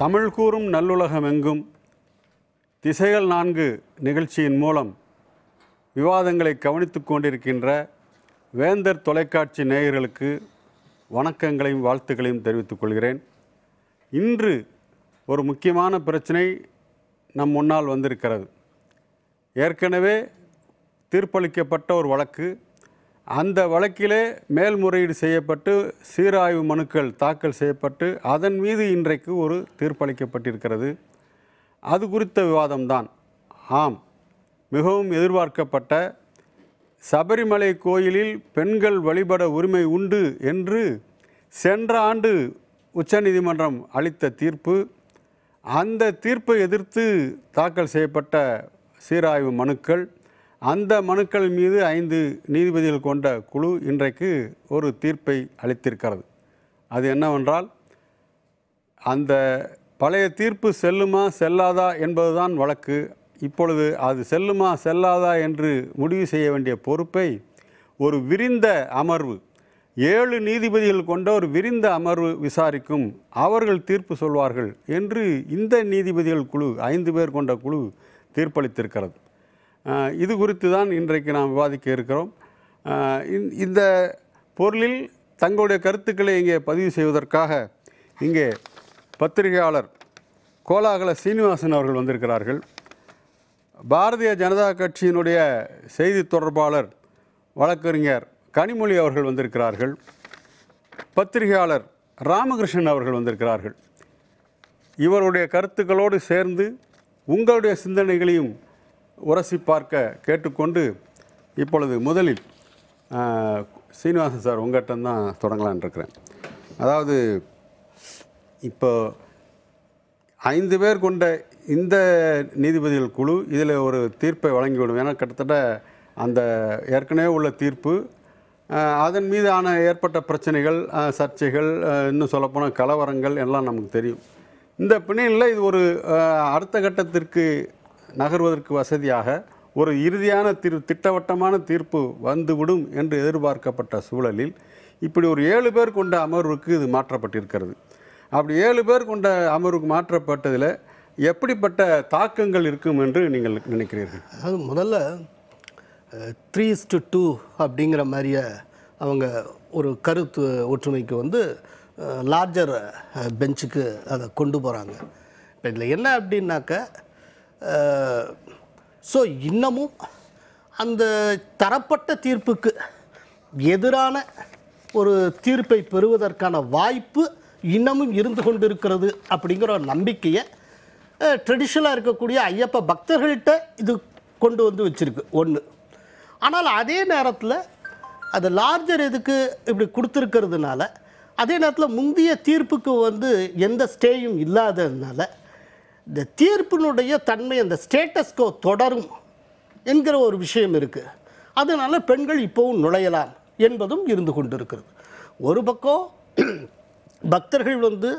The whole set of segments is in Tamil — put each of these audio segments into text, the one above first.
தமிழ் கூறும் நல்லுலகம் எங்கும்? திசைகள் நான்கு நிகழ்ச்சியின் மூலம் விவாதங்களை கவனித்து கொண்டிருக்கின்ற வேந்தர் தொலைக்காட்சி நேயர்களுக்கு வணக்கங்களையும் வாழ்த்துக்களையும் தெரிவித்துக் கொள்கிறேன். இன்று ஒரு முக்கியமான பிரச்சனை நம் முன்னால் வந்திருக்கிறது. ஏற்கனவே தீர்ப்பளிக்கப்பட்ட ஒரு வழக்கு அந்த வழக்கிலே மேல்முறையீடு செய்யப்பட்டு சீராய்வு மனுக்கள் தாக்கல் செய்யப்பட்டு அதன் மீது இன்றைக்கு ஒரு தீர்ப்பளிக்கப்பட்டிருக்கிறது. அது குறித்த விவாதம்தான். ஆம் மிகவும் எதிர்பார்க்கப்பட்ட சபரிமலை கோயிலில் பெண்கள் வழிபட உரிமை உண்டு என்று சென்ற ஆண்டு உச்சநீதிமன்றம் அளித்த தீர்ப்பு. அந்த தீர்ப்பை எதிர்த்து தாக்கல் செய்யப்பட்ட சீராய்வு மனுக்கள் அந்த மனுக்கள் மீது ஐந்து நீதிபதிகள் கொண்ட குழு இன்றைக்கு ஒரு தீர்ப்பை அளித்திருக்கிறது. அது என்னவென்றால் அந்த பழைய தீர்ப்பு செல்லுமா செல்லாதா என்பதுதான் வழக்கு. இப்பொழுது அது செல்லுமா செல்லாதா என்று முடிவு செய்ய வேண்டிய பொறுப்பை ஒரு விரிந்த அமர்வு ஏழு நீதிபதிகள் கொண்ட ஒரு விரிந்த அமர்வு விசாரிக்கும் அவர்கள் தீர்ப்பு சொல்வார்கள் என்று இந்த நீதிபதிகள் குழு ஐந்து பேர் கொண்ட குழு தீர்ப்பளித்திருக்கிறது. இது குறித்து தான் இன்றைக்கு நாம் விவாதிக்க இருக்கிறோம். இந்த- இந்த பொருளில் தங்களுடைய கருத்துக்களை இங்கே பதிவு செய்வதற்காக இங்கே பத்திரிகையாளர் கோலாகல சீனிவாசன் அவர்கள் வந்திருக்கிறார்கள். பாரதிய ஜனதா கட்சியினுடைய செய்தி தொடர்பாளர் வழக்கறிஞர் கனிமொழி அவர்கள் வந்திருக்கிறார்கள். பத்திரிகையாளர் ராமகிருஷ்ணன் அவர்கள் வந்திருக்கிறார்கள். இவருடைய கருத்துக்களோடு சேர்ந்து உங்களுடைய சிந்தனைகளையும் உரசி பார்க்க கேட்டுக்கொண்டு இப்பொழுது முதலில் சீனிவாசன் சார் உங்கள்கிட்ட தான் தொடங்கலான்னு இருக்கிறேன். அதாவது இப்போ ஐந்து பேர் கொண்ட இந்த நீதிபதிகள் குழு இதில் ஒரு தீர்ப்பை வழங்கிவிடும் ஏன்னா கிட்டத்தட்ட அந்த ஏற்கனவே உள்ள தீர்ப்பு அதன் மீதான ஏற்பட்ட பிரச்சனைகள் சர்ச்சைகள் இன்னும் சொல்லப்போனால் கலவரங்கள் எல்லாம் நமக்கு தெரியும். இந்த பின்னணியில் இது ஒரு அடுத்த கட்டத்திற்கு நகர்வதற்கு வசதியாக ஒரு இறுதியான தீர் திட்டவட்டமான தீர்ப்பு வந்துவிடும் என்று எதிர்பார்க்கப்பட்ட சூழலில் இப்படி ஒரு ஏழு பேர் கொண்ட அமர்வுக்கு இது மாற்றப்பட்டிருக்கிறது. அப்படி ஏழு பேர் கொண்ட அமர்வுக்கு மாற்றப்பட்டதில் எப்படிப்பட்ட தாக்கங்கள் இருக்கும் என்று நீங்கள் நினைக்கிறீர்கள்? அது முதல்ல த்ரீ டு டூ அப்படிங்கிற மாதிரியே அவங்க ஒரு கருத்து ஒற்றுமைக்கு வந்து லார்ஜர் பெஞ்சுக்கு அதை கொண்டு போகிறாங்க இப்போ இதில் என்ன அப்படின்னாக்க ஸோ இன்னமும் அந்த தரப்பட்ட தீர்ப்புக்கு எதிரான ஒரு தீர்ப்பை பெறுவதற்கான வாய்ப்பு இன்னமும் இருந்து கொண்டிருக்கிறது அப்படிங்கிற ஒரு நம்பிக்கையை ட்ரெடிஷ்னலாக இருக்கக்கூடிய ஐயப்ப பக்தர்கள்ட்ட இது கொண்டு வந்து வச்சிருக்கு. ஒன்று ஆனால் அதே நேரத்தில் அது லார்ஜர் எதுக்கு இப்படி கொடுத்துருக்கிறதுனால அதே நேரத்தில் முந்தைய தீர்ப்புக்கு வந்து எந்த ஸ்டேயும் இல்லாததுனால இந்த தீர்ப்பினுடைய தன்மை அந்த ஸ்டேட்டஸ்கோ தொடரும் என்கிற ஒரு விஷயம் இருக்குது அதனால் பெண்கள் இப்போவும் நுழையலாம் என்பதும் இருந்து கொண்டிருக்கிறது. ஒரு பக்கம் பக்தர்கள் வந்து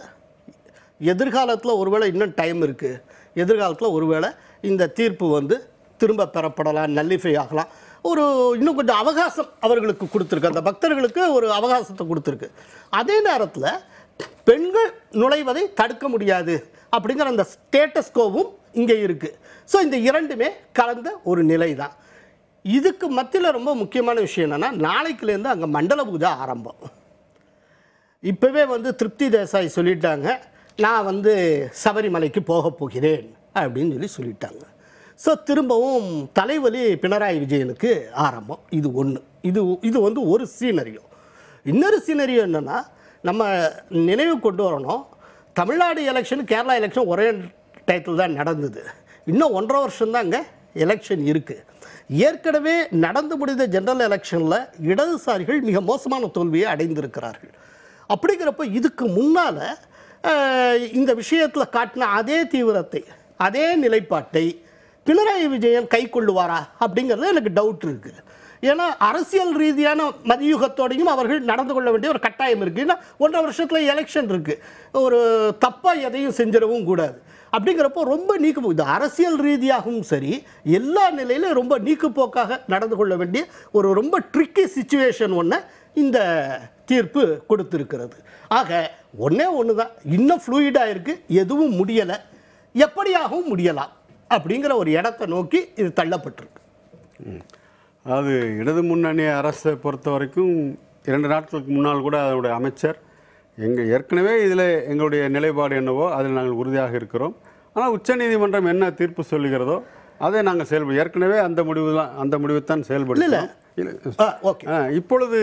எதிர்காலத்தில் ஒருவேளை இன்னும் டைம் இருக்குது எதிர்காலத்தில் ஒருவேளை இந்த தீர்ப்பு வந்து திரும்ப பெறப்படலாம் நல்லிஃபை ஆகலாம். ஒரு இன்னும் கொஞ்சம் அவகாசம் அவர்களுக்கு கொடுத்துருக்கு. அந்த பக்தர்களுக்கு ஒரு அவகாசத்தை கொடுத்துருக்கு. அதே நேரத்தில் பெண்கள் நுழைவதை தடுக்க முடியாது. அப்படிங்கிற அந்த ஸ்டேட்டஸ்கோவும் இங்கே இருக்குது ஸோ இந்த இரண்டுமே கலந்த ஒரு நிலை தான் இதுக்கு மத்தியில் ரொம்ப முக்கியமான விஷயம் என்னென்னா நாளைக்குலேருந்து அங்கே மண்டல பூஜை ஆரம்பம். இப்போவே வந்து திருப்தி தேசாய் சொல்லிட்டாங்க நான் வந்து சபரிமலைக்கு போக போகிறேன் அப்படின்னு சொல்லி சொல்லிட்டாங்க. ஸோ திரும்பவும் தலைவலி பினராயி விஜயனுக்கு ஆரம்பம். இது ஒன்று இது இது வந்து ஒரு சீனரியோ இன்னொரு சீனரியோ என்னென்னா நம்ம நினைவு கொண்டு வரணும் தமிழ்நாடு எலெக்ஷன் கேரளா எலெக்ஷன் ஒரே டயத்தில் தான் நடந்தது. இன்னும் ஒன்றரை வருஷம் தான் அங்கே எலெக்ஷன் இருக்குது ஏற்கனவே நடந்து முடிந்த ஜெனரல் எலெக்ஷனில் இடதுசாரிகள் மிக மோசமான தோல்வியை அடைந்திருக்கிறார்கள். அப்படிங்கிறப்ப இதுக்கு முன்னால் இந்த விஷயத்தில் காட்டின அதே தீவிரத்தை அதே நிலைப்பாட்டை பினராயி விஜயன் கை கொள்ளுவாரா அப்படிங்கிறது எனக்கு டவுட் இருக்குது ஏன்னா அரசியல் ரீதியான மதியுகத்தோடையும் அவர்கள் நடந்து கொள்ள வேண்டிய ஒரு கட்டாயம் இருக்குது ஏன்னா ஒன்றரை வருஷத்தில் எலெக்ஷன் இருக்குது ஒரு தப்பாக எதையும் செஞ்சிடவும் கூடாது. அப்படிங்கிறப்போ ரொம்ப நீக்கு இது அரசியல் ரீதியாகவும் சரி எல்லா நிலையிலும் ரொம்ப நீக்குப்போக்காக நடந்து கொள்ள வேண்டிய ஒரு ரொம்ப ட்ரிக்கி சுச்சுவேஷன் ஒன்று இந்த தீர்ப்பு கொடுத்துருக்கிறது. ஆக ஒன்றே ஒன்று தான் இன்னும் ஃப்ளூயிடாக இருக்குது எதுவும் முடியலை. எப்படியாகவும் முடியலாம். அப்படிங்கிற ஒரு இடத்தை நோக்கி இது தள்ளப்பட்டிருக்கு. அது இடது முன்னணி அரசை பொறுத்த வரைக்கும் இரண்டு நாட்களுக்கு முன்னால் கூட அதனுடைய அமைச்சர் எங்கள் ஏற்கனவே இதில் எங்களுடைய நிலைப்பாடு என்னவோ அதில் நாங்கள் உறுதியாக இருக்கிறோம். ஆனால் உச்சநீதிமன்றம் என்ன தீர்ப்பு சொல்லுகிறதோ அதை நாங்கள் செயல்படு ஏற்கனவே அந்த முடிவு தான் அந்த முடிவை தான் ஆ, இப்பொழுது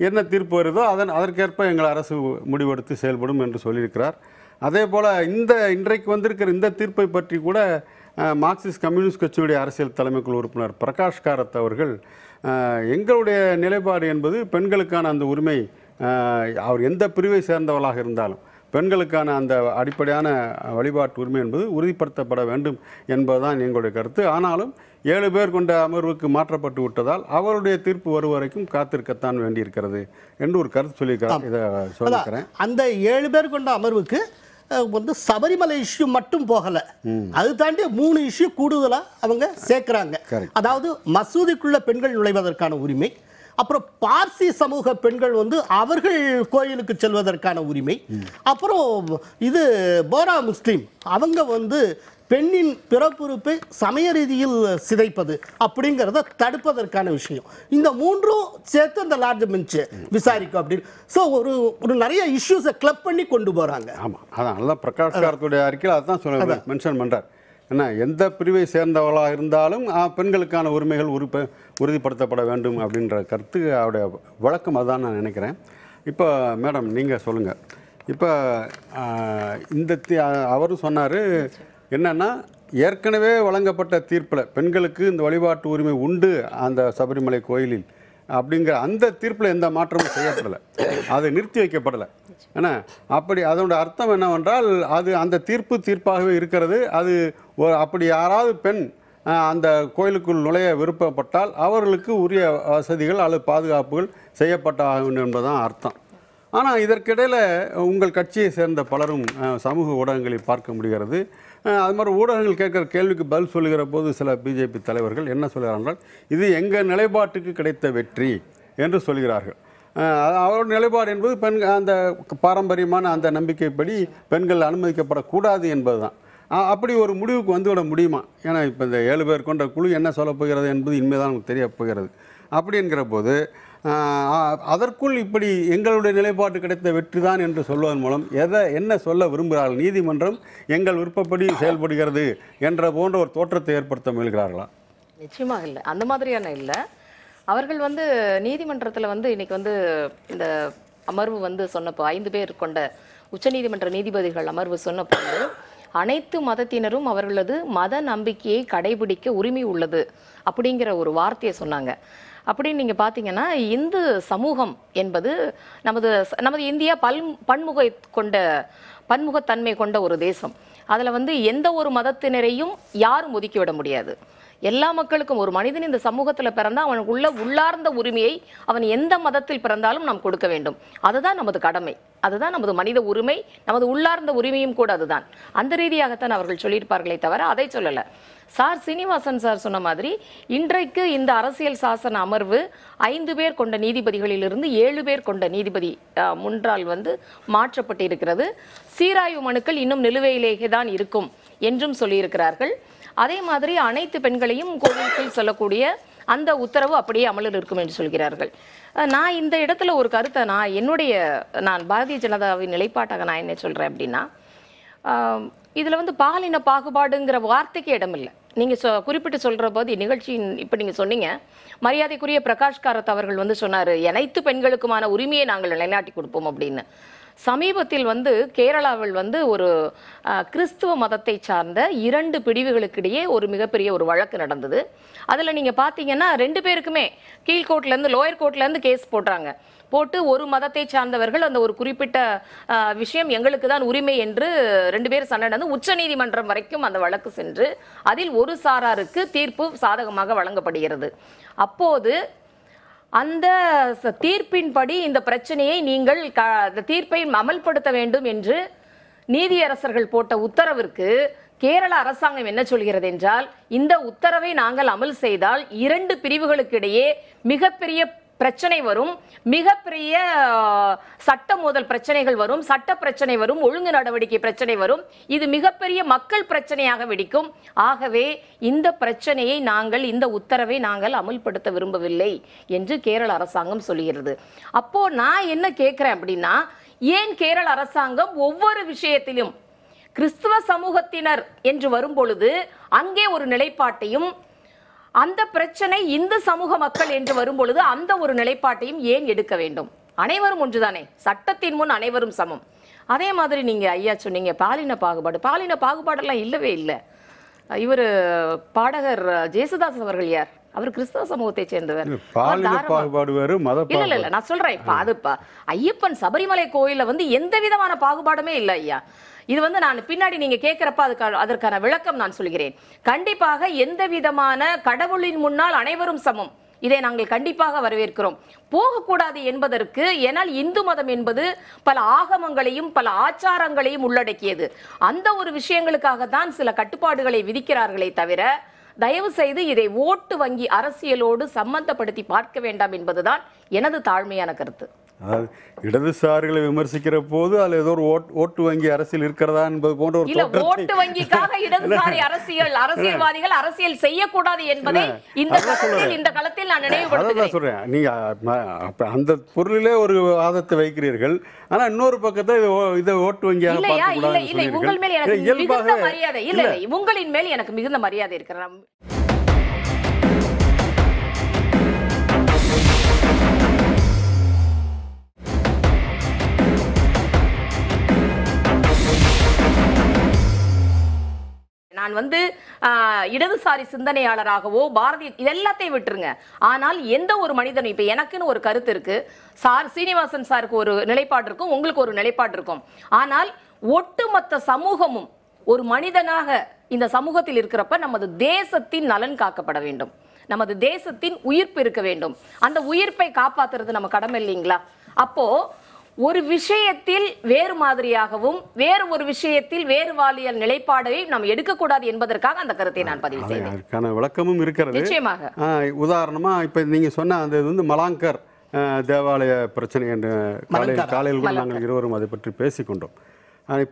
என்ன தீர்ப்பு வருதோ அதன் அதற்கேற்ப எங்கள் அரசு முடிவெடுத்து செயல்படும் என்று சொல்லியிருக்கிறார். அதே போல் இந்த இன்றைக்கு வந்திருக்கிற இந்த தீர்ப்பை பற்றி கூட மார்க்சிஸ்ட் கம்யூனிஸ்ட் கட்சியுடைய அரசியல் தலைமைக்குழு உறுப்பினர் பிரகாஷ் காரத் அவர்கள் எங்களுடைய நிலைப்பாடு என்பது பெண்களுக்கான அந்த உரிமை அவர் எந்த பிரிவை சேர்ந்தவளாக இருந்தாலும் பெண்களுக்கான அந்த அடிப்படையான வழிபாட்டு உரிமை என்பது உறுதிப்படுத்தப்பட வேண்டும் என்பதுதான் எங்களுடைய கருத்து. ஆனாலும் ஏழு பேர் கொண்ட அமர்வுக்கு மாற்றப்பட்டு விட்டதால் அவருடைய தீர்ப்பு வரும் வரைக்கும் காத்திருக்கத்தான் வேண்டியிருக்கிறது என்று ஒரு கருத்து சொல்லியிருக்கிறார் இதை சொல்லியிருக்கிறேன். அந்த ஏழு பேர் கொண்ட அமர்வுக்கு வந்து சபரிமலை இஷ்யூ மட்டும் போகல. அது தாண்டி மூணு இஷ்யூ கூடுதலா அவங்க சேர்க்கிறாங்க. அதாவது மசூதிக்குள்ள பெண்கள் நுழைவதற்கான உரிமை அப்புறம் பார்சி சமூக பெண்கள் வந்து அவர்கள் கோயிலுக்கு செல்வதற்கான உரிமை அப்புறம் இது போரா முஸ்லீம் அவங்க வந்து பெண்ணின் பிறப்புறுப்பை சமய ரீதியில் சிதைப்பது அப்படிங்கிறத தடுப்பதற்கான விஷயம். இந்த மூன்றும் சேர்த்து அந்த லார்ஜ் பெஞ்ச் விசாரிக்கும் அப்படின்னு. ஸோ ஒரு ஒரு நிறைய இஷ்யூஸை கிளப் பண்ணி கொண்டு போறாங்க. ஆமாம் அதான். அதான் பிரகாஷ் காரத்துடைய அறிக்கையில் அதுதான் சொல்ல மென்ஷன் பண்ணுறார் என்ன எந்த பிரிவை சேர்ந்தவளாக இருந்தாலும் பெண்களுக்கான உரிமைகள் உறுப்ப உறுதிப்படுத்தப்பட வேண்டும் அப்படின்ற கருத்து அவருடைய வழக்கம் அதுதான் நான் நினைக்கிறேன். இப்போ மேடம் நீங்கள் சொல்லுங்கள் இப்போ இந்த அவரும் சொன்னார் என்னென்னா ஏற்கனவே வழங்கப்பட்ட தீர்ப்பில் பெண்களுக்கு இந்த வழிபாட்டு உரிமை உண்டு அந்த சபரிமலை கோயிலில் அப்படிங்கிற அந்த தீர்ப்பில் எந்த மாற்றமும் செய்யப்படலை. அது நிறுத்தி வைக்கப்படலை. ஏன்னா அப்படி அதோட அர்த்தம் என்னவென்றால் அது அந்த தீர்ப்பு தீர்ப்பாகவே இருக்கிறது. அது ஒரு அப்படி யாராவது பெண் அந்த கோயிலுக்குள் நுழைய விருப்பப்பட்டால் அவர்களுக்கு உரிய வசதிகள் அல்லது பாதுகாப்புகள் செய்யப்பட்ட வேண்டும் என்பதுதான் அர்த்தம். ஆனால் இதற்கிடையில் உங்கள் கட்சியை சேர்ந்த பலரும் சமூக ஊடகங்களில் பார்க்க முடிகிறது. அது மாதிரி ஊடகங்கள் கேட்குற கேள்விக்கு பதில் சொல்லுகிற போது சில பிஜேபி தலைவர்கள் என்ன சொல்கிறார்கள் இது எங்கள் நிலைப்பாட்டுக்கு கிடைத்த வெற்றி என்று சொல்கிறார்கள். அவரோட நிலைப்பாடு என்பது பெண் அந்த பாரம்பரியமான அந்த நம்பிக்கைப்படி பெண்கள் அனுமதிக்கப்படக்கூடாது என்பதுதான். தான் அப்படி ஒரு முடிவுக்கு வந்துவிட முடியுமா? ஏன்னா இப்போ இந்த ஏழு பேர் கொண்ட குழு என்ன சொல்ல போகிறது என்பது இனிமேதான் நமக்கு தெரிய போகிறது. அப்படி என்கிற போது அதற்குள் இப்படி எங்களுடைய நிலைப்பாடு கிடைத்த வெற்றி தான் என்று சொல்வதன் மூலம் எதை என்ன சொல்ல விரும்புகிறார்கள்? நீதிமன்றம் எங்கள் விருப்பப்படி செயல்படுகிறது என்ற போன்ற ஒரு தோற்றத்தை ஏற்படுத்த முயல்கிறார்களா? நிச்சயமாக இல்லை. அந்த மாதிரியான இல்லை. அவர்கள் வந்து நீதிமன்றத்தில் வந்து இன்னைக்கு வந்து இந்த அமர்வு வந்து சொன்னப்போ ஐந்து பேர் கொண்ட உச்சநீதிமன்ற நீதிபதிகள் அமர்வு சொன்னப்போ வந்து அனைத்து மதத்தினரும் அவர்களது மத நம்பிக்கையை கடைபிடிக்க உரிமை உள்ளது அப்படிங்கிற ஒரு வார்த்தையை சொன்னாங்க. அப்படின்னு நீங்கள் பார்த்தீங்கன்னா இந்து சமூகம் என்பது நமது நமது இந்தியா பல் பன்முக கொண்ட பன்முகத்தன்மை கொண்ட ஒரு தேசம். அதில் வந்து எந்த ஒரு மதத்தினரையும் யாரும் ஒதுக்கிவிட முடியாது. எல்லா மக்களுக்கும் ஒரு மனிதன் இந்த சமூகத்தில் பிறந்தால் அவனுக்கு உள்ள உள்ளார்ந்த உரிமையை அவன் எந்த மதத்தில் பிறந்தாலும் நாம் கொடுக்க வேண்டும். அதுதான் நமது கடமை. அதுதான் நமது மனித உரிமை. நமது உள்ளார்ந்த உரிமையும் கூட அதுதான். அந்த ரீதியாகத்தான் அவர்கள் சொல்லியிருப்பார்களே தவிர அதை சொல்லலை. சார் சீனிவாசன் சார் சொன்ன மாதிரி இன்றைக்கு இந்த அரசியல் சாசன அமர்வு ஐந்து பேர் கொண்ட நீதிபதிகளிலிருந்து ஏழு பேர் கொண்ட நீதிபதி முன்றால் வந்து மாற்றப்பட்டிருக்கிறது. சீராய்வு மனுக்கள் இன்னும் நிலுவையிலேயே தான் இருக்கும் என்றும் சொல்லியிருக்கிறார்கள். அதே மாதிரி அனைத்து பெண்களையும் கோவிலுக்குள் சொல்லக்கூடிய அந்த உத்தரவு அப்படியே அமலில் இருக்கும் என்று சொல்கிறார்கள். நான் இந்த இடத்துல ஒரு கருத்தை நான் என்னுடைய நான் பாரதிய ஜனதாவின் நிலைப்பாட்டாக நான் என்ன சொல்கிறேன் அப்படின்னா இதில் வந்து பாலின பாகுபாடுங்கிற வார்த்தைக்கு இடமில்லை. நீங்கள் சொ குறிப்பிட்டு சொல்கிற போது இந்நிகழ்ச்சியின் இப்போ நீங்கள் சொன்னீங்க மரியாதைக்குரிய பிரகாஷ் காரத் அவர்கள் வந்து சொன்னார் அனைத்து பெண்களுக்குமான உரிமையை நாங்கள் நிலைநாட்டி கொடுப்போம் அப்படின்னு. சமீபத்தில் வந்து கேரளாவில் வந்து ஒரு கிறிஸ்துவ மதத்தை சார்ந்த இரண்டு பிரிவுகளுக்கிடையே ஒரு மிகப்பெரிய ஒரு வழக்கு நடந்தது. அதில் நீங்கள் பார்த்தீங்கன்னா ரெண்டு பேருக்குமே கீழ்கோர்ட்லேருந்து லோயர் கோர்ட்லேருந்து கேஸ் போடுறாங்க. போட்டு ஒரு மதத்தை சார்ந்தவர்கள் அந்த ஒரு குறிப்பிட்ட விஷயம் எங்களுக்கு தான் உரிமை என்று ரெண்டு பேரும் சண்டை நடந்து உச்சநீதிமன்றம் வரைக்கும் அந்த வழக்கு சென்று அதில் ஒரு சாராருக்கு தீர்ப்பு சாதகமாக வழங்கப்படுகிறது. அப்போது அந்த ச- தீர்ப்பின்படி இந்த பிரச்சனையை நீங்கள் க- அந்த தீர்ப்பை அமல்படுத்த வேண்டும் என்று நீதியரசர்கள் போட்ட உத்தரவிற்கு கேரள அரசாங்கம் என்ன சொல்கிறது என்றால் இந்த உத்தரவை நாங்கள் அமல் செய்தால் இரண்டு பிரிவுகளுக்கு இடையே மிகப்பெரிய பிரச்சனை வரும். மிகப்பெரிய சட்ட மோதல் பிரச்சனைகள் வரும். சட்ட பிரச்சனை வரும். ஒழுங்கு நடவடிக்கை பிரச்சனை வரும். இது மிகப்பெரிய மக்கள் பிரச்சனையாக வெடிக்கும். ஆகவே இந்த பிரச்சனையை நாங்கள் இந்த உத்தரவை நாங்கள் அமல்படுத்த விரும்பவில்லை என்று கேரள அரசாங்கம் சொல்கிறது. அப்போ நான் என்ன கேட்கிறேன் அப்படின்னா ஏன் கேரள அரசாங்கம் ஒவ்வொரு விஷயத்திலும் கிறிஸ்துவ சமூகத்தினர் என்று வரும்பொழுது அங்கே ஒரு நிலைப்பாட்டையும் அந்த பிரச்சனை இந்து சமூக மக்கள் என்று வரும்பொழுது அந்த ஒரு நிலைப்பாட்டையும் ஏன் எடுக்க வேண்டும்? அனைவரும் ஒன்றுதானே? சட்டத்தின் முன் அனைவரும் சமம். அதே மாதிரி நீங்க ஐயா சொன்னீங்க பாலின பாகுபாடு. பாலின பாகுபாடெல்லாம் இல்லவே இல்லை. இவர் பாடகர் ஜேசுதாஸ் அவர்கள் யார்? அவர் கிறிஸ்தவ சமூகத்தை சேர்ந்தவர். பாகுபாடு வேறு மத இல்ல இல்ல நான் சொல்றேன் இப்ப அது ப- ஐயப்பன் சபரிமலை கோயில்ல வந்து எந்த விதமான பாகுபாடுமே இல்ல ஐயா. இது வந்து நான் பின்னாடி நீங்க கேட்கிறப்ப அதுக்கான அதற்கான விளக்கம் நான் சொல்கிறேன். கண்டிப்பாக எந்த விதமான கடவுளின் முன்னால் அனைவரும் சமம். இதை நாங்கள் கண்டிப்பாக வரவேற்கிறோம். போகக்கூடாது என்பதற்கு ஏனால் இந்து மதம் என்பது பல ஆகமங்களையும் பல ஆச்சாரங்களையும் உள்ளடக்கியது. அந்த ஒரு விஷயங்களுக்காக தான் சில கட்டுப்பாடுகளை விதிக்கிறார்களே தவிர தயவு செய்து இதை ஓட்டு வங்கி அரசியலோடு சம்பந்தப்படுத்தி பார்க்க வேண்டாம் என்பதுதான் எனது தாழ்மையான கருத்து. அதாவது இடதுசாரிகளை விமர்சிக்கிற போது அதுல ஏதோ ஒரு ஓட்- ஓட்டு வங்கி அரசியல் இருக்கிறதா என்பது போன்ற ஒரு ஓட்டு வங்கிக்காக இடதுசாரி அரசியல் அரசியல்வாதிகள் அரசியல் செய்யக்கூடாது என்பதை இந்த களத்தில். இந்த களத்தில் நான் நினைவுபடுத்துகிறேன். சொல்றேன். நீங்க அந்த பொருளிலே ஒரு வாதத்தை வைக்கிறீர்கள். ஆனா இன்னொரு பக்கத்தை இது ஓட்டு வங்கியாக இல்லையா? இல்ல இல்ல. உங்கள் மேல். எனக்கு மிகுந்த மரியாதை. இல்ல உங்களின் மேல் எனக்கு மிகுந்த மரியாதை இருக்கிறேன் நான் வந்து இடதுசாரி சிந்தனையாளராகவோ பாரதிய இது எல்லாத்தையும் விட்டுருங்க. ஆனால் எந்த ஒரு மனிதனும் இப்போ எனக்குன்னு ஒரு கருத்து இருக்கு. சார் சீனிவாசன் சாருக்கு ஒரு நிலைப்பாடு இருக்கும் உங்களுக்கு ஒரு நிலைப்பாடு இருக்கும். ஆனால் ஒட்டுமொத்த சமூகமும் ஒரு மனிதனாக இந்த சமூகத்தில் இருக்கிறப்ப நமது தேசத்தின் நலன் காக்கப்பட வேண்டும். நமது தேசத்தின் உயிர்ப்பு இருக்க வேண்டும். அந்த உயிர்ப்பை காப்பாத்துறது நம்ம கடமை இல்லைங்களா? அப்போ ஒரு விஷயத்தில் வேறு மாதிரியாகவும் வேறு ஒரு விஷயத்தில் வேறு வாலியல் நிலைப்பாடை நாம் எடுக்கக்கூடாது என்பதற்காக அந்த கருத்தை நான் பதிவு செய்தேன். அதற்கான விளக்கமும் இருக்கிறது. நிச்சயமாக. ஆ, உதாரணமா இப்ப நீங்க சொன்ன அந்த இது வந்து மலாங்கர் தேவாலய பிரச்சனை என்று காலையில் காலையில் கூட நாங்கள் இருவரும் அதை பற்றி பேசிக்கொண்டோம்.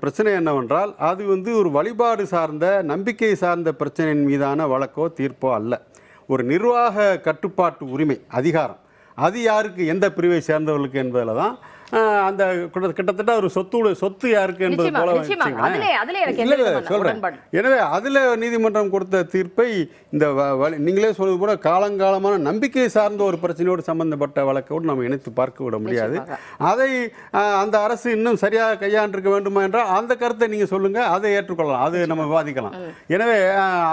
பிரச்சனை என்னவென்றால் அது வந்து ஒரு வழிபாடு சார்ந்த நம்பிக்கை சார்ந்த பிரச்சனையின் மீதான வழக்கோ தீர்ப்போ அல்ல. ஒரு நிர்வாக கட்டுப்பாட்டு உரிமை அதிகாரம். அது யாருக்கு எந்த பிரிவை சேர்ந்தவர்களுக்கு என்பதில் தான் அந்த கிட்ட- கிட்டத்தட்ட ஒரு சொத்து சொத்து யாருக்கு என்பது நிச்சயமாக, போல சொல்றேன். எனவே அதில் நீதிமன்றம் கொடுத்த தீர்ப்பை இந்த நீங்களே சொல்வது போல காலங்காலமான நம்பிக்கை சார்ந்த ஒரு பிரச்சனையோடு சம்பந்தப்பட்ட வழக்கோடு நம்ம இணைத்து பார்க்க விட முடியாது. அதை அந்த அரசு இன்னும் சரியாக கையாண்டிருக்க வேண்டுமா என்றால் அந்த கருத்தை நீங்கள் சொல்லுங்க அதை ஏற்றுக்கொள்ளலாம். அது நம்ம விவாதிக்கலாம். எனவே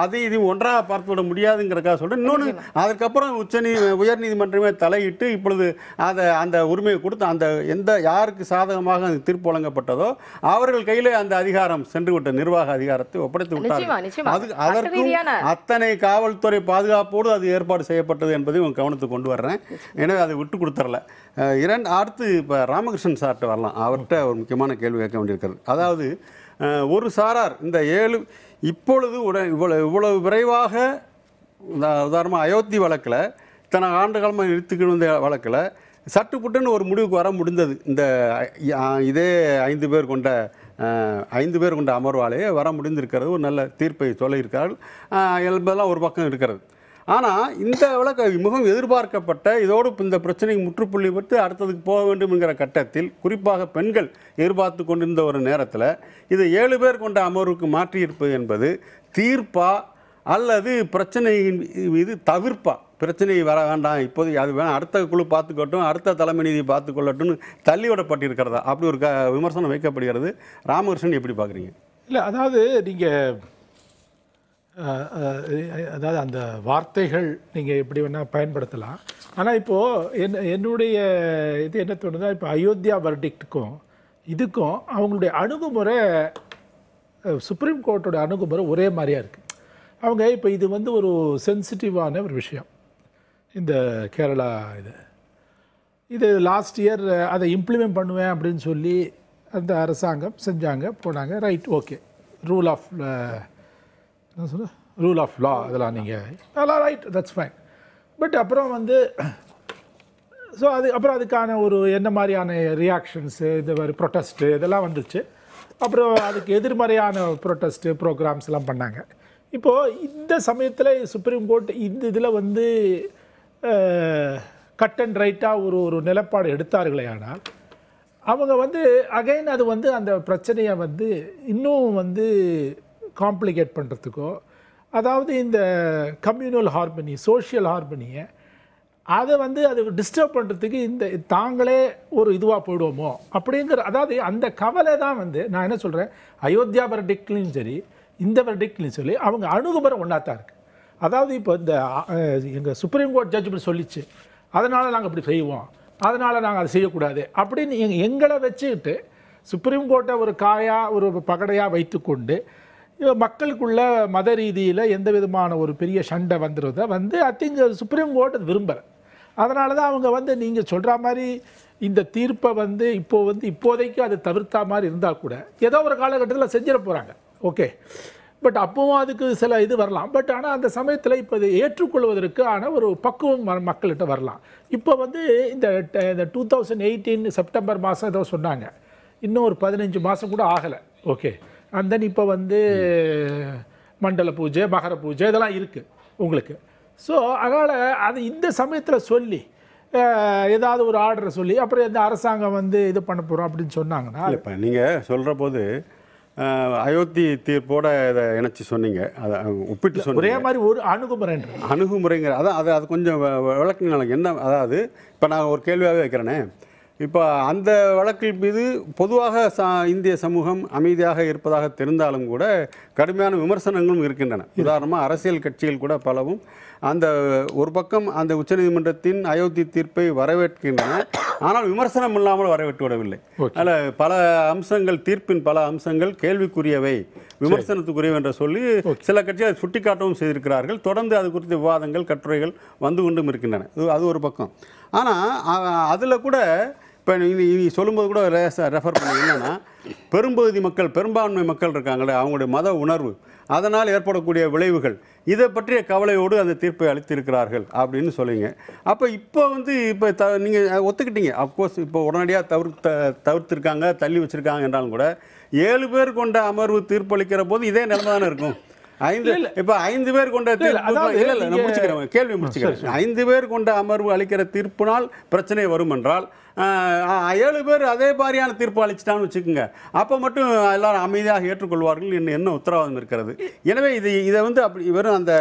அதை இது ஒன்றாக பார்த்து விட முடியாதுங்கிறக்காக சொல்றேன். இன்னொன்று அதுக்கப்புறம் உச்ச நீ உயர் நீதிமன்றமே தலையிட்டு இப்பொழுது அதை அந்த உரிமையை கொடுத்து அந்த எந்த யாருக்கு சாதகமாக அந்த தீர்ப்பு வழங்கப்பட்டதோ அவர்கள் கையிலே அந்த அதிகாரம் சென்று விட்ட நிர்வாக அதிகாரத்தை ஒப்படைத்து விட்டார்கள். அது அதற்கும் அத்தனை காவல்துறை பாதுகாப்போடு அது ஏற்பாடு செய்யப்பட்டது என்பதையும் உங்க கவனத்துக்கு கொண்டு வர்றேன். எனவே அதை விட்டு கொடுத்துறல அஹ், இரண்டு அடுத்து இப்போ ராமகிருஷ்ணன் சார்ட்ட வரலாம். அவர்கிட்ட ஒரு முக்கியமான கேள்வி கேட்க வேண்டியிருக்கிறது. அதாவது ஒரு சாரார் இந்த ஏழு இப்பொழுது உட இவ்வளவு இவ்வளவு விரைவாக உதா- உதாரணமா அயோத்தி வழக்கில் இத்தனை ஆண்டு காலமாக நிறுத்திக்கிட்டு வந்த வழக்கில் சட்டுப்புட்டுன்னு ஒரு முடிவுக்கு வர முடிந்தது. இந்த இதே ஐந்து பேர் கொண்ட ஐந்து பேர் கொண்ட அமர்வாலேயே வர முடிந்திருக்கிறது. ஒரு நல்ல தீர்ப்பை சொல்லியிருக்கிறார்கள். என்பதெல்லாம் ஒரு பக்கம் இருக்கிறது. ஆனால் இந்த வழக்கு மிகவும் எதிர்பார்க்கப்பட்ட இதோடு இந்த பிரச்சனைக்கு முற்றுப்புள்ளி விட்டு அடுத்ததுக்கு போக வேண்டும் என்கிற கட்டத்தில் குறிப்பாக பெண்கள் எதிர்பார்த்து கொண்டிருந்த ஒரு நேரத்தில் இது ஏழு பேர் கொண்ட அமர்வுக்கு மாற்றியிருப்பது என்பது தீர்ப்பா அல்லது பிரச்சனையின் இது தவிர்ப்பா? பிரச்சனை வர வேண்டாம். இப்போது அது வேணாம். அடுத்த குழு பார்த்துக்கட்டும். அடுத்த தலைமை நீதி பார்த்துக்கொள்ளட்டும்னு தள்ளிவிடப்பட்டிருக்கிறதா அப்படி ஒரு க விமர்சனம் வைக்கப்படுகிறது. ராமகிருஷ்ணன் எப்படி பார்க்குறீங்க? இல்லை அதாவது நீங்கள் அதாவது அந்த வார்த்தைகள் நீங்கள் எப்படி வேணால் பயன்படுத்தலாம். ஆனால் இப்போது என் என்னுடைய இது என்ன தோணுதா? இப்போ அயோத்தியா வர்டிக்டுக்கும் இதுக்கும் அவங்களுடைய அணுகுமுறை சுப்ரீம் கோர்ட்டோட அணுகுமுறை ஒரே மாதிரியாக இருக்குது அவங்க இப்போ இது வந்து ஒரு சென்சிட்டிவான ஒரு விஷயம். இந்த கேரளா இது. இது லாஸ்ட் இயர் அதை இம்ப்ளிமெண்ட் பண்ணுவேன் அப்படின்னு சொல்லி அந்த அரசாங்கம் செஞ்சாங்க போனாங்க. ரைட் ஓகே ரூல் ஆஃப் என்ன சொல்ல ரூல் ஆஃப் லா அதெல்லாம் நீங்கள் அதெல்லாம் ரைட் தட்ஸ் ஃபைன் பட் அப்புறம் வந்து ஸோ அது அப்புறம் அதுக்கான ஒரு என்ன மாதிரியான ரியாக்ஷன்ஸு இந்த மாதிரி ப்ரொட்டஸ்ட்டு இதெல்லாம் வந்துச்சு. அப்புறம் அதுக்கு எதிர்மறையான ப்ரொட்டஸ்ட்டு ப்ரோக்ராம்ஸ் எல்லாம் பண்ணாங்க. இப்போது இந்த சமயத்தில் சுப்ரீம் கோர்ட் இந்த இதில் வந்து கட் அண்ட் ரைட்டாக ஒரு ஒரு நிலப்பாடு எடுத்தார்களே ஆனால் அவங்க வந்து அகைன் அது வந்து அந்த பிரச்சனையை வந்து இன்னும் வந்து காம்ப்ளிகேட் பண்ணுறதுக்கோ அதாவது இந்த கம்யூனல் ஹார்மனி சோஷியல் ஹார்மனியை அதை வந்து அது டிஸ்டர்ப் பண்ணுறதுக்கு இந்த தாங்களே ஒரு இதுவாக போயிடுவோமோ அப்படிங்கிற அதாவது அந்த கவலை தான் வந்து நான் என்ன சொல்கிறேன் அயோத்தியா வெர்டிக்ட்லையும் சரி இந்த வெர்டிக்ட்லையும் சொல்லி அவங்க அணுகுமுறை ஒன்றா தான் இருக்குது அதாவது இப்போ இந்த எங்கள் சுப்ரீம் கோர்ட் ஜட்ஜ்மெண்ட் சொல்லிச்சு. அதனால் நாங்கள் இப்படி செய்வோம். அதனால் நாங்கள் அதை செய்யக்கூடாது. அப்படின்னு எங் எங்களை வச்சுக்கிட்டு சுப்ரீம் கோர்ட்டை ஒரு காயாக ஒரு பகடையாக வைத்துக்கொண்டு மக்களுக்குள்ள மத ரீதியில் எந்த விதமான ஒரு பெரிய சண்டை வந்துடுறத வந்து ஐ திங்க் சுப்ரீம் கோர்ட் அது விரும்புகிறேன் அதனால தான் அவங்க வந்து நீங்கள் சொல்கிற மாதிரி இந்த தீர்ப்பை வந்து இப்போது வந்து இப்போதைக்கு அது தவிர்த்தா மாதிரி இருந்தால் கூட ஏதோ ஒரு காலகட்டத்தில் செஞ்சிட போகிறாங்க ஓகே பட் அப்பவும் அதுக்கு சில இது வரலாம். பட் ஆனால் அந்த சமயத்தில் இப்போ இதை ஏற்றுக்கொள்வதற்கான ஒரு பக்குவம் ம- மக்கள்கிட்ட வரலாம். இப்போ வந்து இந்த ட- இந்த டூ தௌசண்ட் எயிட்டீன் செப்டம்பர் மாதம் ஏதோ சொன்னாங்க. இன்னும் ஒரு பதினஞ்சு மாதம் கூட ஆகலை. ஓகே. அண்ட் தென் இப்போ வந்து மண்டல பூஜை மகர பூஜை இதெல்லாம் இருக்குது உங்களுக்கு. ஸோ அதனால் அது இந்த சமயத்தில் சொல்லி ஏதாவது ஒரு ஆர்டரை சொல்லி அப்புறம் இந்த அரசாங்கம் வந்து இது பண்ண போகிறோம் அப்படின்னு சொன்னாங்கன்னா இப்போ நீங்கள் சொல்கிற போது அயோத்தி தீர்ப்போட இதை இணைச்சி சொன்னீங்க. அதை ஒப்பிட்டு சொன்னீங்க. ஒரே மாதிரி ஒரு அணுகுமுறைன்ற அணுகுமுறைங்கிற அதான் அது அது கொஞ்சம் வ- வ- விளக்குங்க எனக்கு என்ன அதாவது இப்போ நான் ஒரு கேள்வியாகவே வைக்கிறேனே. இப்போ அந்த வழக்கில் மீது பொதுவாக ச இந்திய சமூகம் அமைதியாக இருப்பதாக தெரிந்தாலும் கூட கடுமையான விமர்சனங்களும் இருக்கின்றன. உதாரணமாக அரசியல் கட்சிகள் கூட பலவும் அந்த ஒரு பக்கம் அந்த உச்சநீதிமன்றத்தின் அயோத்தி தீர்ப்பை வரவேற்கின்றன. ஆனால் விமர்சனம் இல்லாமல் வரவேற்று விடவில்லை. அதில் பல அம்சங்கள் தீர்ப்பின் பல அம்சங்கள் கேள்விக்குரியவை. விமர்சனத்துக்குரியவை என்று சொல்லி சில கட்சிகள் சுட்டிக்காட்டவும் செய்திருக்கிறார்கள். தொடர்ந்து அது குறித்த விவாதங்கள் கட்டுரைகள் வந்து கொண்டும் இருக்கின்றன. இது- அது ஒரு பக்கம். ஆனால் அதில் கூட இப்போ நீ நீ சொல்லும்போது கூட ரெஃபர் பண்ணி என்னன்னா பெரும்பகுதி மக்கள் பெரும்பான்மை மக்கள் இருக்காங்களே அவங்களுடைய மத உணர்வு. அதனால் ஏற்படக்கூடிய விளைவுகள். இதை பற்றிய கவலையோடு அந்த தீர்ப்பை அளித்திருக்கிறார்கள் அப்படின்னு சொல்லுவீங்க அப்போ இப்போ வந்து இப்போ த நீங்கள் ஒத்துக்கிட்டீங்க. அஃப்கோர்ஸ் இப்போ உடனடியாக தவிர்த்த தவிர்த்திருக்காங்க தள்ளி வச்சிருக்காங்க என்றாலும் கூட ஏழு பேர் கொண்ட அமர்வு தீர்ப்பளிக்கிற போது இதே நிலைமை தானே இருக்கும். ஐந்து இப்போ ஐந்து பேர் கொண்ட தீர்ப்பு இல்ல இல்ல நான் முடிச்சுக்கிறேன் கேள்வி முடிச்சுக்கிறேன். ஐந்து பேர் கொண்ட அமர்வு அளிக்கிற தீர்ப்பினால் பிரச்சனை வரும் என்றால் ஏழு பேர் அதே மாதிரியான தீர்ப்பு அளிச்சிட்டான்னு வச்சுக்கோங்க. அப்போ மட்டும் எல்லாரும் அமைதியாக ஏற்றுக்கொள்வார்கள் என்ன என்ன உத்தரவாதம் இருக்கிறது? எனவே இது இதை வந்து அப்படி வெறும் அந்த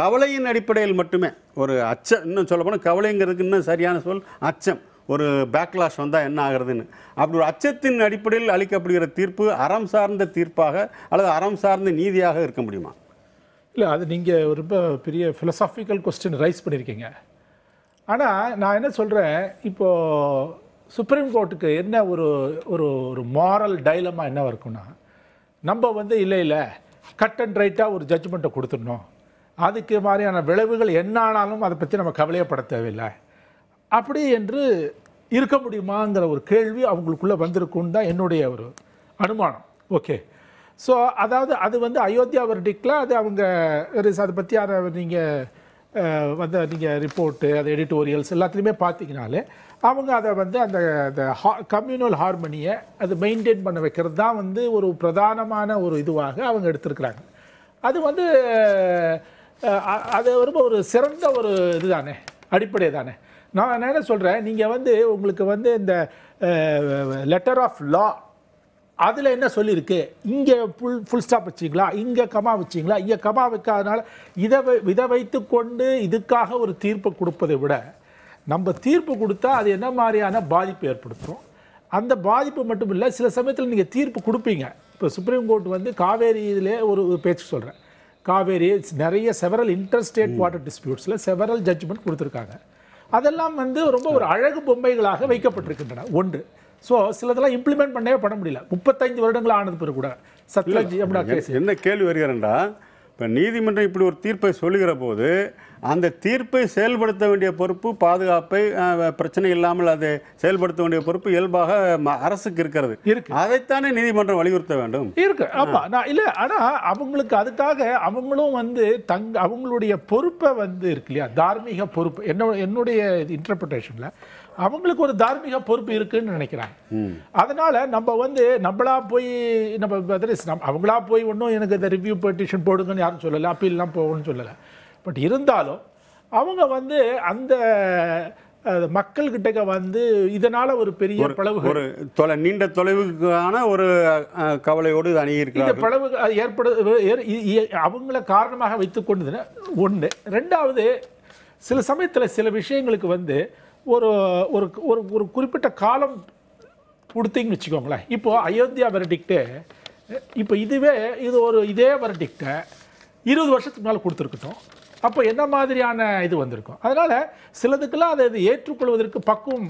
கவலையின் அடிப்படையில் மட்டுமே ஒரு அச்சம் இன்னும் சொல்லப்போனால் கவலைங்கிறதுக்கு இன்னும் சரியான சொல் அச்சம். ஒரு பேக்லாஷ் வந்தால் என்ன ஆகுறதுன்னு. அப்படி ஒரு அச்சத்தின் அடிப்படையில் அளிக்கப்படுகிற தீர்ப்பு அறம் சார்ந்த தீர்ப்பாக அல்லது அறம் சார்ந்த நீதியாக இருக்க முடியுமா? இல்லை அது நீங்கள் ரொம்ப பெரிய ஃபிலசாஃபிக்கல் கொஸ்டின் ரைஸ் பண்ணியிருக்கீங்க. ஆனால் நான் என்ன சொல்கிறேன் இப்போது சுப்ரீம் கோர்ட்டுக்கு என்ன ஒரு ஒரு ஒரு மாரல் டைலமாக என்ன இருக்குன்னா நம்ம வந்து இல்லை இல்லை கட் அண்ட் ரைட்டாக ஒரு ஜட்ஜ்மெண்ட்டை கொடுத்துடணும். அதுக்கு மாதிரியான விளைவுகள் என்ன ஆனாலும் அதை பற்றி நம்ம கவலையப்பட தேவையில்லை. அப்படி என்று இருக்க முடியுமாங்கிற ஒரு கேள்வி அவங்களுக்குள்ளே வந்திருக்குன்னு தான் என்னுடைய ஒரு அனுமானம். ஓகே ஸோ அதாவது அது வந்து அயோத்தியா வர்டிக்கில் அது அவங்க அதை பற்றியான நீங்கள் வந்து நீங்கள் ரிப்போர்ட்டு அது எடிட்டோரியல்ஸ் எல்லாத்துலேயுமே பார்த்தீங்கனாலே அவங்க அதை வந்து அந்த அந்த கம்யூனல் ஹார்மனியை அது மெயின்டைன் பண்ண வைக்கிறது தான் வந்து ஒரு பிரதானமான ஒரு இதுவாக அவங்க எடுத்திருக்கிறாங்க. அது வந்து அது ரொம்ப ஒரு சிறந்த ஒரு இதுதானே அடிப்படை தானே நான் என்ன சொல்கிறேன் நீங்கள் வந்து உங்களுக்கு வந்து இந்த லெட்டர் ஆஃப் லா அதில் என்ன சொல்லியிருக்கு? இங்கே ஃபுல் ஃபுல் ஸ்டாப் வச்சிங்களா? இங்கே கமா வச்சிங்களா? இங்கே கமா வைக்காதனால இதை வை- இதை வைத்து கொண்டு இதுக்காக ஒரு தீர்ப்பு கொடுப்பதை விட நம்ம தீர்ப்பு கொடுத்தா அது என்ன மாதிரியான பாதிப்பு ஏற்படுத்தும்? அந்த பாதிப்பு மட்டும் இல்லை சில சமயத்தில் நீங்கள் தீர்ப்பு கொடுப்பீங்க. இப்போ சுப்ரீம் கோர்ட் வந்து காவேரி இதிலே ஒரு ஒரு பேச்சு சொல்கிறேன் காவேரி நிறைய செவரல் இன்டர்ஸ்டேட் வாட்டர் டிஸ்பியூட்ஸில் செவரல் ஜட்ஜ்மெண்ட் கொடுத்துருக்காங்க. அதெல்லாம் வந்து ரொம்ப ஒரு அழகு பொம்மைகளாக வைக்கப்பட்டிருக்கின்றன. ஒன்று ஸோ சிலதெல்லாம் இம்ப்ளிமெண்ட் பண்ணவே பண்ண முடியல. முப்பத்தைந்து வருடங்கள் ஆனது பிறகு கூட. சத்லஜ் யமுனா கேஸ் என்ன கேள்வி வருகிறேன்டா? இப்போ நீதிமன்றம் இப்படி ஒரு தீர்ப்பை சொல்லுகிற போது அந்த தீர்ப்பை செயல்படுத்த வேண்டிய பொறுப்பு பாதுகாப்பை பிரச்சனை இல்லாமல் அதை செயல்படுத்த வேண்டிய பொறுப்பு இயல்பாக அரசுக்கு இருக்கிறது. இருக்கு. அதைத்தானே நீதிமன்றம் வலியுறுத்த வேண்டும்? இருக்கு. ஆமா. நான் இல்ல ஆனா அவங்களுக்கு அதுக்காக அவங்களும் வந்து தங்க அவங்களுடைய பொறுப்பை வந்து இருக்கு இல்லையா? தார்மீக பொறுப்பு. என்ன என்னுடைய இன்டர்பிரிட்டேஷன்ல அவங்களுக்கு ஒரு தார்மீக பொறுப்பு இருக்குன்னு நினைக்கிறாங்க. அதனால நம்ம வந்து நம்மளா போய் நம்ம is, நம்ம- அவங்களா போய் ஒன்றும் எனக்கு இந்த ரிவ்யூ பெட்டிஷன் போடுங்கன்னு யாரும் சொல்லலை அப்பீல்லாம் போகணும்னு சொல்லலை. பட் இருந்தாலும் அவங்க வந்து அந்த அஹ், மக்கள்கிட்ட வந்து இதனால ஒரு பெரிய பிளவுகள் ஒரு தொலை நீண்ட தொலைவுக்கான ஒரு கவலையோடு இது இந்த அணுகியிருக்கிறார்கள் பிளவு ஏற்படு அவங்கள காரணமாக வைத்துக் கொண்டதுன்னா ஒன்று ரெண்டாவது சில சமயத்தில் சில விஷயங்களுக்கு வந்து ஒரு ஒரு ஒரு ஒரு குறிப்பிட்ட காலம் கொடுத்தீங்கன்னு வச்சுக்கோங்களேன். இப்போது அயோத்தியா வெரடிக்ட்டு இப்போ இதுவே இது ஒரு இதே வெரடிக்டை இருபது வருஷத்துக்கு மேலே கொடுத்துருக்கட்டும். அப்போ என்ன மாதிரியான இது வந்திருக்கும்? அதனால் சிலதுக்கெல்லாம் அதை இது ஏற்றுக்கொள்வதற்கு பக்குவம்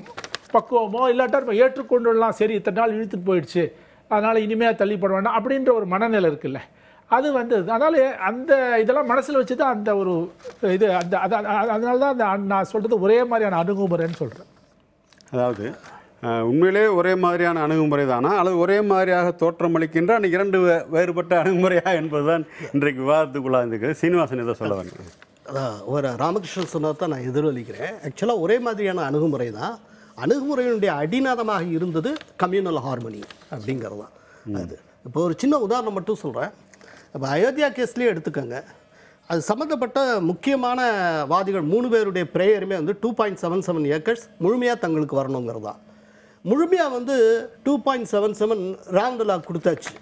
பக்குவமோ இல்லாட்டா இப்போ ஏற்றுக்கொண்டுலாம் சரி இத்தனை நாள் இழுத்துட்டு போயிடுச்சு. அதனால் இனிமேல் தள்ளிப்பட வேண்டாம் அப்படின்ற ஒரு மனநிலை இருக்குல்ல. அது வந்து அதனால் அந்த இதெல்லாம் மனசில் வச்சு தான் அந்த ஒரு இது அந்த அத- அத- அதனால தான் அந்த நான் சொல்கிறது ஒரே மாதிரியான அணுகுமுறைன்னு சொல்கிறேன் அதாவது உண்மையிலே ஒரே மாதிரியான அணுகுமுறை தானா அல்லது ஒரே மாதிரியாக தோற்றமளிக்கின்ற அந்த இரண்டு வேறுபட்ட அணுகுமுறையா என்பதுதான் இன்றைக்கு விவாதத்துக்குள்ளாக இருந்திருக்கிறது. சீனிவாசன் இதை சொல்ல வேண்டும் அதான் ஒரு ராமகிருஷ்ணன் சொன்னதை தான் நான் எதிரொலிக்கிறேன். ஆக்சுவலாக ஒரே மாதிரியான அணுகுமுறை தான் அணுகுமுறையினுடைய அடிநாதமாக இருந்தது கம்யூனல் ஹார்மனி அப்படிங்கிறது தான் அது. இப்போ ஒரு சின்ன உதாரணம் மட்டும் சொல்கிறேன் இப்போ அயோத்தியா கேஸ்லேயே எடுத்துக்கோங்க. அது சம்மந்தப்பட்ட முக்கியமான வாதிகள் மூணு பேருடைய ப்ரேயருமே வந்து two point seven seven acres முழுமையாக தங்களுக்கு வரணுங்கிறது தான் முழுமையாக வந்து two point seven seven Ramlalla கொடுத்தாச்சு.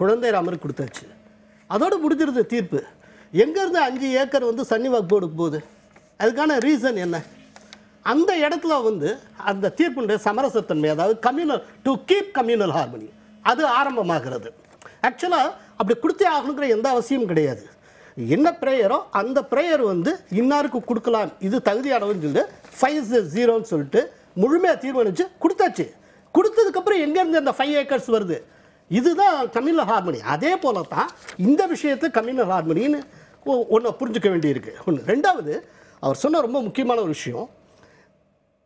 குழந்தை ராமருக்கு கொடுத்தாச்சு. அதோடு முடிஞ்சிருது தீர்ப்பு. எங்கேருந்து அஞ்சு ஏக்கர் வந்து சன்னி வக்போர்டுக்கு போகுது? அதுக்கான ரீசன் என்ன? அந்த இடத்துல வந்து அந்த தீர்ப்புடைய சமரசத்தன்மை அதாவது communal to keep communal harmony அது ஆரம்பமாகிறது. ஆக்சுவலாக அப்படி கொடுத்தே ஆகணுங்கிற எந்த அவசியமும் கிடையாது. என்ன ப்ரேயரோ அந்த ப்ரேயர் வந்து இன்னாருக்கு கொடுக்கலாம். இது தகுதியானவன்னு சொல்லிட்டு ஃபைவ் ஜீரோன்னு சொல்லிட்டு முழுமையாக தீர்மானித்து கொடுத்தாச்சு. கொடுத்ததுக்கப்புறம் எங்கேருந்து அந்த ஃபைவ் ஏக்கர்ஸ் வருது? இதுதான் கம்யூனல் ஹார்மனி அதே போல தான் இந்த விஷயத்தில் கம்யூனல் ஹார்மனின்னு ஒன்று புரிஞ்சுக்க வேண்டியிருக்கு. ஒன்று ரெண்டாவது அவர் சொன்ன ரொம்ப முக்கியமான ஒரு விஷயம்.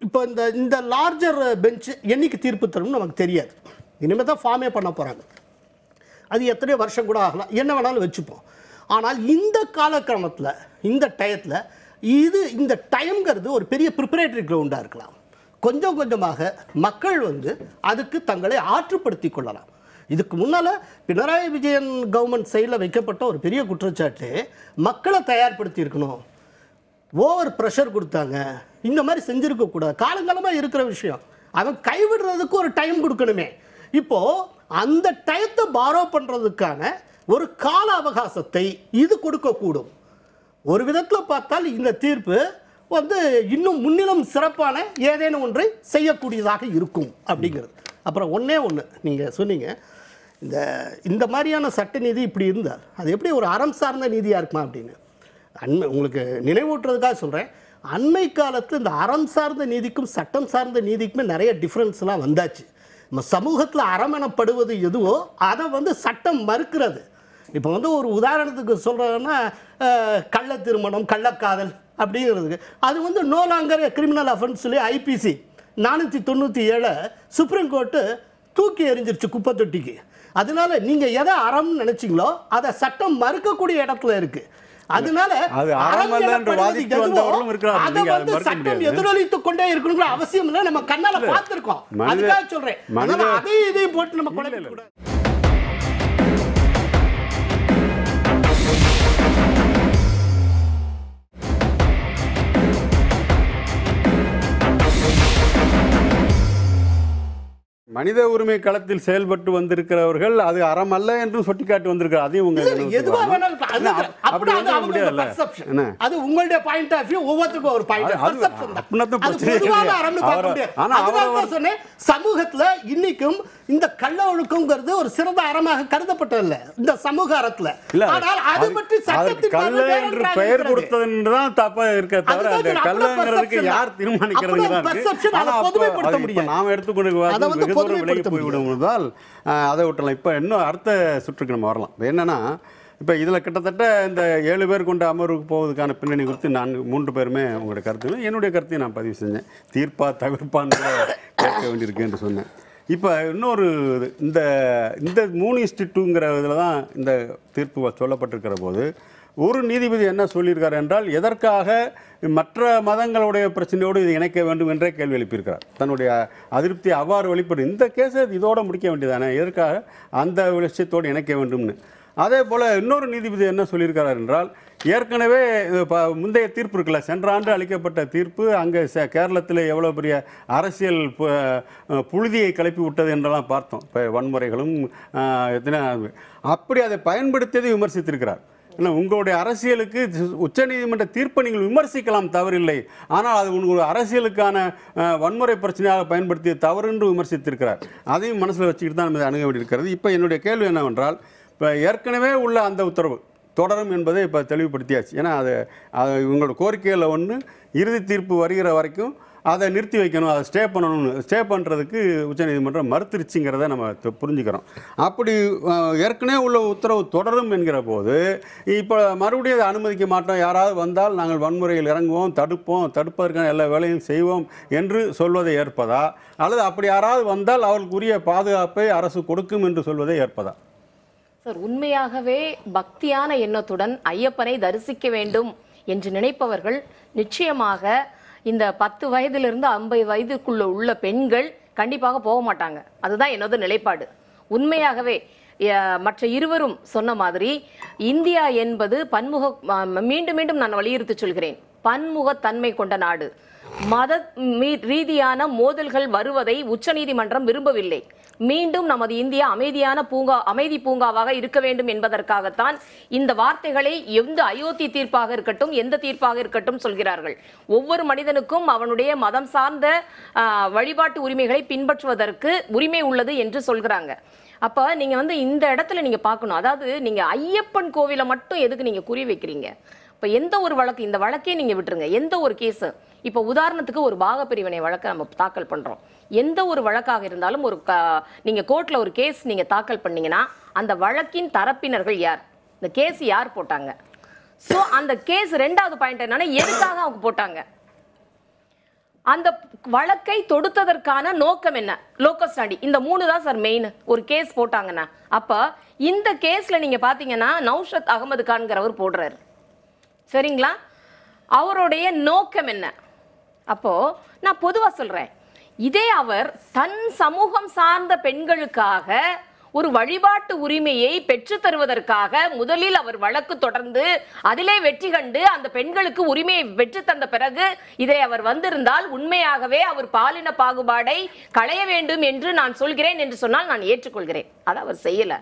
இப்போ இந்த இந்த லார்ஜர் பெஞ்சு என்னைக்கு தீர்ப்பு தரும்னு நமக்கு தெரியாது. இனிமேல் தான் ஃபார்மே பண்ண போகிறாங்க அது எத்தனையோ வருஷம் கூட ஆகலாம் என்ன வேணாலும் வச்சுப்போம். ஆனால் இந்த காலக்கிரமத்தில் இந்த டயத்தில் இது இந்த டைம்ங்கிறது ஒரு பெரிய ப்ரிப்பரேட்டரி கிரவுண்டாக இருக்கலாம். கொஞ்சம் கொஞ்சமாக மக்கள் வந்து அதுக்கு தங்களை ஆற்றுப்படுத்தி கொள்ளலாம். இதுக்கு முன்னால் பினராயி விஜயன் கவர்மெண்ட் சைடில் வைக்கப்பட்ட ஒரு பெரிய குற்றச்சாட்டு மக்களை தயார்படுத்தி இருக்கணும். ஓவர் ப்ரெஷர் கொடுத்தாங்க. இந்த மாதிரி செஞ்சுருக்கக்கூடாது காலங்காலமாக இருக்கிற விஷயம். அவன் கைவிடுறதுக்கு ஒரு டைம் கொடுக்கணுமே. இப்போது அந்த டயத்தை பாரோ பண்ணுறதுக்கான ஒரு கால அவகாசத்தை இது கொடுக்கக்கூடும். ஒரு விதத்தில் பார்த்தால் இந்த தீர்ப்பு வந்து இன்னும் முன்னிலும் சிறப்பான ஏதேனும் ஒன்றை செய்யக்கூடியதாக இருக்கும் அப்படிங்கிறது. அப்புறம் ஒன்றே ஒன்று நீங்கள் சொன்னீங்க இந்த இந்த மாதிரியான சட்ட நீதி இப்படி இருந்தால் அது எப்படி ஒரு அறம் சார்ந்த நீதியாக இருக்குமா அப்படின்னு. அண்மை உங்களுக்கு நினைவூட்டுறதுக்காக சொல்கிறேன் அண்மை காலத்தில் இந்த அறம் சார்ந்த நீதிக்கும் சட்டம் சார்ந்த நீதிக்குமே நிறைய டிஃப்ரென்ஸ்லாம் வந்தாச்சு. நம்ம சமூகத்தில் அரமெனப்படுவது எதுவோ அதை வந்து சட்டம் மறுக்கிறது. இப்போ வந்து ஒரு உதாரணத்துக்கு சொல்கிறதுன்னா கள்ள திருமணம் கள்ளக்காதல் அப்படிங்கிறதுக்கு. அது வந்து நோ லாங்கர் கிரிமினல் அஃபென்ஸ் சொல்லி ஐபிசி நானூற்றி தொண்ணூற்றி ஏழை சுப்ரீம் கோர்ட்டு தூக்கி எறிஞ்சிருச்சு குப்பை தொட்டிக்கு. அதனால நீங்கள் எதை அறம்னு நினச்சிங்களோ அதை சட்டம் மறுக்கக்கூடிய இடத்துல இருக்குது அதனால அது. அதை வந்து சட்டம். எதிரொலித்துக் கொண்டே இருக்கணுங்கிற அவசியம் இல்லை. நம்ம கண்ணால பார்த்திருக்கோம். அதுக்காக சொல்றேன். அதையும் இதையும் போட்டு நம்ம குழப்பிக்க மனித உரிமை களத்தில் செயல்பட்டு வந்திருக்கிறவர்கள் அது அறம் அல்ல என்று சுட்டிக்காட்டி வந்திருக்கிறார் அதையும் உங்க இல்ல, இல்ல, எதுவா. வேணாலும். அது இல்ல, முடியாதுல்ல. என்ன உங்களுடைய பாயிண்ட் ஆஃப் வியூ ஒவ்வொருத்தருக்கும் ஒரு பாயிண்ட் சொன்னேன் சமூகத்துல இன்னைக்கும் இந்த கள்ள ஒழுக்கங்கிறது ஒரு சிறந்த அறமாக கருதப்பட்டதில்ல இந்த சமூக அறத்துல இல்ல ஆனால் அது பற்றி சட்டத்தின் வேற என்று பெயர். கொடுத்ததுன்னு தான் தப்பா இருக்க தவிர அந்த அப்படிதான் யார் தீர்மானிக்கிறது பொதுமைப்படுத்த முடியாது. நாம எடுத்துக்கொண்டு அதை விவாதம் பொதுமைப்படுத்த போய்விடுவதால் அதை விட்டலாம் இப்போ இன்னும் அடுத்த சுற்றுக்கு நம்ம வரலாம். என்னென்னா இப்போ இதில் கிட்டத்தட்ட இந்த ஏழு பேர் கொண்ட அமர்வுக்கு போவதுக்கான பின்னணி குறித்து நான் மூன்று பேருமே உங்களுடைய கருத்து என்னுடைய கருத்தையும் நான் பதிவு செஞ்சேன். தீர்ப்பா தவிர்ப்பான்னு கேட்க வேண்டியிருக்கு என்று சொன்னேன். இப்போ இன்னொரு இது, இந்த இந்த மூணு இஸ்டி டூங்கிற இதில் தான் இந்த தீர்ப்பு சொல்லப்பட்டிருக்கிற போது ஒரு நீதிபதி என்ன சொல்லியிருக்கார் என்றால் எதற்காக மற்ற மதங்களுடைய பிரச்சனையோடு இது இணைக்க வேண்டும் என்றே கேள்வி எழுப்பியிருக்கிறார். தன்னுடைய அதிருப்தி அவ்வாறு வெளிப்படும் இந்த கேஸை இதோட முடிக்க வேண்டியதானே எதற்காக அந்த விஷயத்தோடு இணைக்க வேண்டும்னு. அதே போல் இன்னொரு நீதிபதி என்ன சொல்லியிருக்கிறார் என்றால் ஏற்கனவே ப முந்தைய தீர்ப்பு இருக்குல்ல சென்ற ஆண்டு அளிக்கப்பட்ட தீர்ப்பு அங்கே ச கேரளத்தில் எவ்வளோ பெரிய அரசியல் புழுதியை கிளப்பி விட்டது என்றெல்லாம் பார்த்தோம். இப்போ வன்முறைகளும் எத்தனை அப்படி அதை பயன்படுத்தியதை விமர்சித்திருக்கிறார். ஏன்னா உங்களுடைய அரசியலுக்கு உச்சநீதிமன்ற தீர்ப்பை நீங்கள் விமர்சிக்கலாம் தவறில்லை. ஆனால் அது உங்களுடைய அரசியலுக்கான வன்முறை பிரச்சனையாக பயன்படுத்திய தவறு என்று விமர்சித்திருக்கிறார். அதையும் மனசில் வச்சுக்கிட்டு தான் நம்ம அணுக வேண்டியிருக்கிறது. இப்போ என்னுடைய கேள்வி என்னவென்றால் இப்போ ஏற்கனவே உள்ள அந்த உத்தரவு தொடரும் என்பதை இப்போ தெளிவுபடுத்தியாச்சு. ஏன்னா அது அது இவங்களோட கோரிக்கையில் ஒன்று இறுதி தீர்ப்பு வருகிற வரைக்கும் அதை நிறுத்தி வைக்கணும் அதை ஸ்டே பண்ணணும்னு ஸ்டே பண்ணுறதுக்கு உச்சநீதிமன்றம் மறுத்துருச்சுங்கிறத நம்ம புரிஞ்சுக்கிறோம். அப்படி ஏற்கனவே உள்ள உத்தரவு தொடரும் என்கிற போது இப்போ மறுபடியும் அதை அனுமதிக்க மாட்டோம். யாராவது வந்தால் நாங்கள் வன்முறையில் இறங்குவோம் தடுப்போம் தடுப்பதற்கான எல்லா வேலையும் செய்வோம் என்று சொல்வதை ஏற்பதா? அல்லது அப்படி யாராவது வந்தால் அவர்களுக்குரிய பாதுகாப்பை அரசு கொடுக்கும் என்று சொல்வதை ஏற்பதா? சார் உண்மையாகவே பக்தியான எண்ணத்துடன் ஐயப்பனை தரிசிக்க வேண்டும் என்று நினைப்பவர்கள் நிச்சயமாக இந்த பத்து வயதிலிருந்து ஐம்பது வயதுக்குள்ள உள்ள பெண்கள் கண்டிப்பாக போக மாட்டாங்க. அதுதான் என்னோட நிலைப்பாடு. உண்மையாகவே மற்ற இருவரும் சொன்ன மாதிரி இந்தியா என்பது பன்முக மீண்டும் மீண்டும் நான் வலியுறுத்தி சொல்கிறேன். பன்முகத்தன்மை கொண்ட நாடு. மத மீ- ரீதியான மோதல்கள் வருவதை உச்சநீதிமன்றம் விரும்பவில்லை. மீண்டும் நமது இந்தியா அமைதியான பூங்கா அமைதி பூங்காவாக இருக்க வேண்டும் என்பதற்காகத்தான் இந்த வார்த்தைகளை எந்த அயோத்தி தீர்ப்பாக இருக்கட்டும் எந்த தீர்ப்பாக இருக்கட்டும் சொல்கிறார்கள். ஒவ்வொரு மனிதனுக்கும் அவனுடைய மதம் சார்ந்த வழிபாட்டு உரிமைகளை பின்பற்றுவதற்கு உரிமை உள்ளது என்று சொல்கிறாங்க. அப்போ நீங்கள் வந்து இந்த இடத்துல நீங்கள் பார்க்கணும். அதாவது நீங்கள் ஐயப்பன் கோவிலை மட்டும் எதுக்கு நீங்கள் குறி வைக்கிறீங்க? இப்போ எந்த ஒரு வழக்கு இந்த வழக்கே நீங்கள் விட்டுருங்க. எந்த ஒரு கேஸு இப்போ உதாரணத்துக்கு ஒரு பாகப்பிரிவினை வழக்கை நம்ம தாக்கல் பண்ணுறோம் எந்த ஒரு வழக்காக இருந்தாலும் ஒரு க- நீங்கள் கோர்ட்டில் ஒரு கேஸ் நீங்கள் தாக்கல் பண்ணீங்கன்னா அந்த வழக்கின் தரப்பினர்கள் யார்? இந்த கேஸ் யார் போட்டாங்க? ஸோ அந்த கேஸ் ரெண்டாவது பாயிண்ட் என்னன்னா எதுக்காக அவங்க போட்டாங்க? அந்த வழக்கை தொடுத்ததற்கான நோக்கம் என்ன? லோக்கல் ஸ்டாண்டி இந்த மூணு தான் சார் மெயின் ஒரு கேஸ் போட்டாங்கன்னா அப்போ இந்த கேஸில் நீங்கள் பார்த்தீங்கன்னா நௌஷத் அகமது கான்கிறவர் போடுறாரு. சரிங்களா? அவருடைய நோக்கம் என்ன? அப்போ நான் பொதுவாக சொல்றேன். இதே அவர் தன் சமூகம் சார்ந்த பெண்களுக்காக ஒரு வழிபாட்டு உரிமையை பெற்றுத்தருவதற்காக முதலில் அவர் வழக்கு தொடர்ந்து அதிலே வெற்றி கண்டு அந்த பெண்களுக்கு உரிமையை பெற்று தந்த பிறகு இதை அவர் வந்திருந்தால் உண்மையாகவே அவர் பாலின பாகுபாடை களைய வேண்டும் என்று நான் சொல்கிறேன் என்று சொன்னால் நான் ஏற்றுக்கொள்கிறேன். அதை அவர் செய்யல.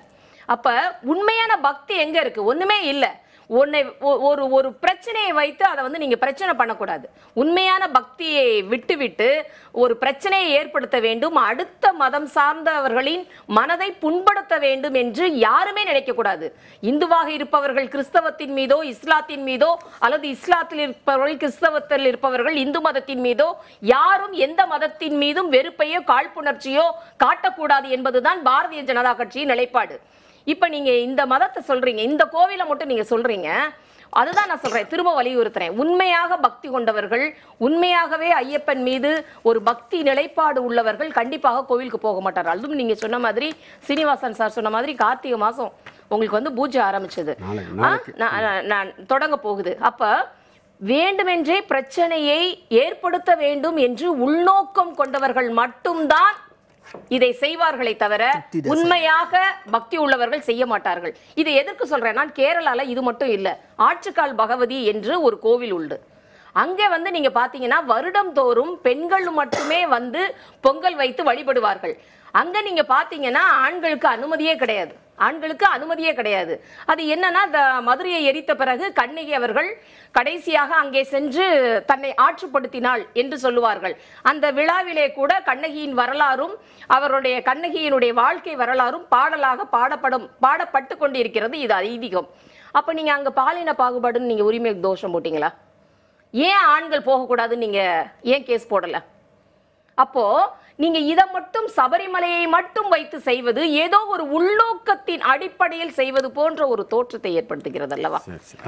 அப்ப உண்மையான பக்தி எங்க இருக்கு? ஒண்ணுமே இல்லை. உன்னை ஒ- ஒரு ஒரு பிரச்சனையை வைத்து அதை வந்து நீங்கள் பிரச்சனை பண்ணக்கூடாது. உண்மையான பக்தியை விட்டுவிட்டு ஒரு பிரச்சனையை ஏற்படுத்த வேண்டும் அடுத்த மதம் சார்ந்தவர்களின் மனதை புண்படுத்த வேண்டும் என்று யாருமே நினைக்கக்கூடாது. இந்துவாக இருப்பவர்கள் கிறிஸ்தவத்தின் மீதோ இஸ்லாத்தின் மீதோ அல்லது இஸ்லாத்தில் இருப்பவர்கள் கிறிஸ்தவத்தில் இருப்பவர்கள் இந்து மதத்தின் மீதோ யாரும் எந்த மதத்தின் மீதும் வெறுப்பையோ காழ்ப்புணர்ச்சியோ காட்டக்கூடாது என்பதுதான் பாரதிய ஜனதா கட்சியின் நிலைப்பாடு. இப்ப நீங்க இந்த மதத்தை சொல்றீங்க இந்த கோவிலை மட்டும் நீங்க சொல்றீங்க அதுதான் நான் சொல்றேன் திரும்ப வலியுறுத்துறேன். உண்மையாக பக்தி கொண்டவர்கள் உண்மையாகவே ஐயப்பன் மீது ஒரு பக்தி நிலைப்பாடு உள்ளவர்கள் கண்டிப்பாக கோவிலுக்கு போக மாட்டார்கள். அதுவும் நீங்க சொன்ன மாதிரி சீனிவாசன் சார் சொன்ன மாதிரி கார்த்திகை மாசம் உங்களுக்கு வந்து பூஜை ஆரம்பிச்சது. நான் தொடங்க போகுது. அப்ப வேண்டுமென்றே பிரச்சனையை ஏற்படுத்த வேண்டும் என்று உள்நோக்கம் கொண்டவர்கள் மட்டும்தான் இதை செய்வார்களே தவிர உண்மையாக பக்தி உள்ளவர்கள் செய்ய மாட்டார்கள். இதை எதற்கு சொல்றேன் நான்? கேரளால இது மட்டும் இல்ல ஆற்றுக்கால் பகவதி என்று ஒரு கோவில் உண்டு. அங்கே வந்து நீங்க பாத்தீங்கன்னா வருடம் தோறும் பெண்கள் மட்டுமே வந்து பொங்கல் வைத்து வழிபடுவார்கள். அங்க நீங்க பாத்தீங்கன்னா ஆண்களுக்கு அனுமதியே கிடையாது. ஆண்களுக்கு அனுமதியே கிடையாது. அது என்னன்னா இந்த மதுரையை எரித்த பிறகு கண்ணகி அவர்கள் கடைசியாக அங்கே சென்று தன்னை ஆற்றுப்படுத்தினாள் என்று சொல்லுவார்கள். அந்த விழாவிலே கூட கண்ணகியின் வரலாறும் அவருடைய கண்ணகியினுடைய வாழ்க்கை வரலாறும் பாடலாக பாடப்படும் பாடப்பட்டு கொண்டிருக்கிறது இது ஐதீகம். அப்ப நீங்க அங்க பாலின பாகுபாடுன்னு நீங்க உரிமை தோஷம் போட்டீங்களா? ஏன் ஆண்கள் போகக்கூடாதுன்னு நீங்க ஏன் கேஸ் போடல? அப்போ நீங்க இதை மட்டும் சபரிமலையை மட்டும் வைத்து செய்வது ஏதோ ஒரு உள்நோக்கத்தின் அடிப்படையில் செய்வது போன்ற ஒரு தோற்றத்தை ஏற்படுத்துகிறது அல்லவா.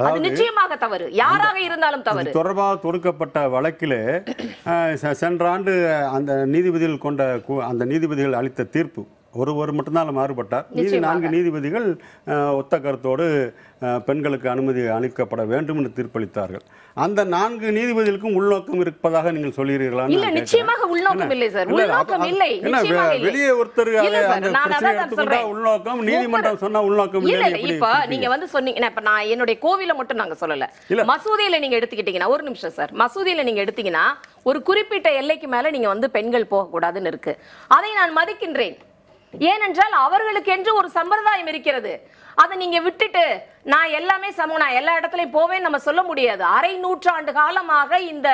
அது நிச்சயமாக தவறு. யாராக இருந்தாலும் தவறு. தொடர்பாக தொடுக்கப்பட்ட வழக்கிலே சென்ற ஆண்டு அந்த நீதிபதிகள் கொண்ட அந்த நீதிபதிகள் அளித்த தீர்ப்பு ஒருவர் மட்டும்தான் மாறுபட்டார் மீதி. நான்கு நீதிபதிகள் ஒத்த கருத்தோடு பெண்களுக்கு அனுமதி அளிக்கப்பட வேண்டும் என்று தீர்ப்பளித்தார்கள் அந்த நான்கு நீதிபதிகளுக்கும் உள்நோக்கம் இருப்பதாக நீங்கள் சொல்கிறீர்களா இல்ல நிச்சயமாக உள்நோக்கம் இல்லை சார் உள்நோக்கம் இல்லை என்ன நிச்சயமாக இல்லை. வெளியே ஒருத்தர். உள்நோக்கம் நீதிமன்றம் சொன்னா உள்நோக்கம் இப்ப? நீங்க வந்து சொன்னீங்க இப்ப நான் என்னுடைய கோவில மட்டும் நாங்க சொல்லல. மசூதியில நீங்க எடுத்துக்கிட்டீங்கன்னா ஒரு நிமிஷம் சார் மசூதியில நீங்க எடுத்தீங்கன்னா ஒரு குறிப்பிட்ட எல்லைக்கு மேல நீங்க வந்து பெண்கள் போக கூடாதுன்னு இருக்கு அதை நான் மதிக்கின்றேன் ஏனென்றால் அவர்களுக்கு என்று ஒரு சம்பிரதாயம் இருக்கிறது. அதை நீங்க விட்டுட்டு நான் எல்லாமே சமம். நான் எல்லா இடத்துலயும் போவேன் நம்ம சொல்ல முடியாது. அரை நூற்றாண்டு காலமாக இந்த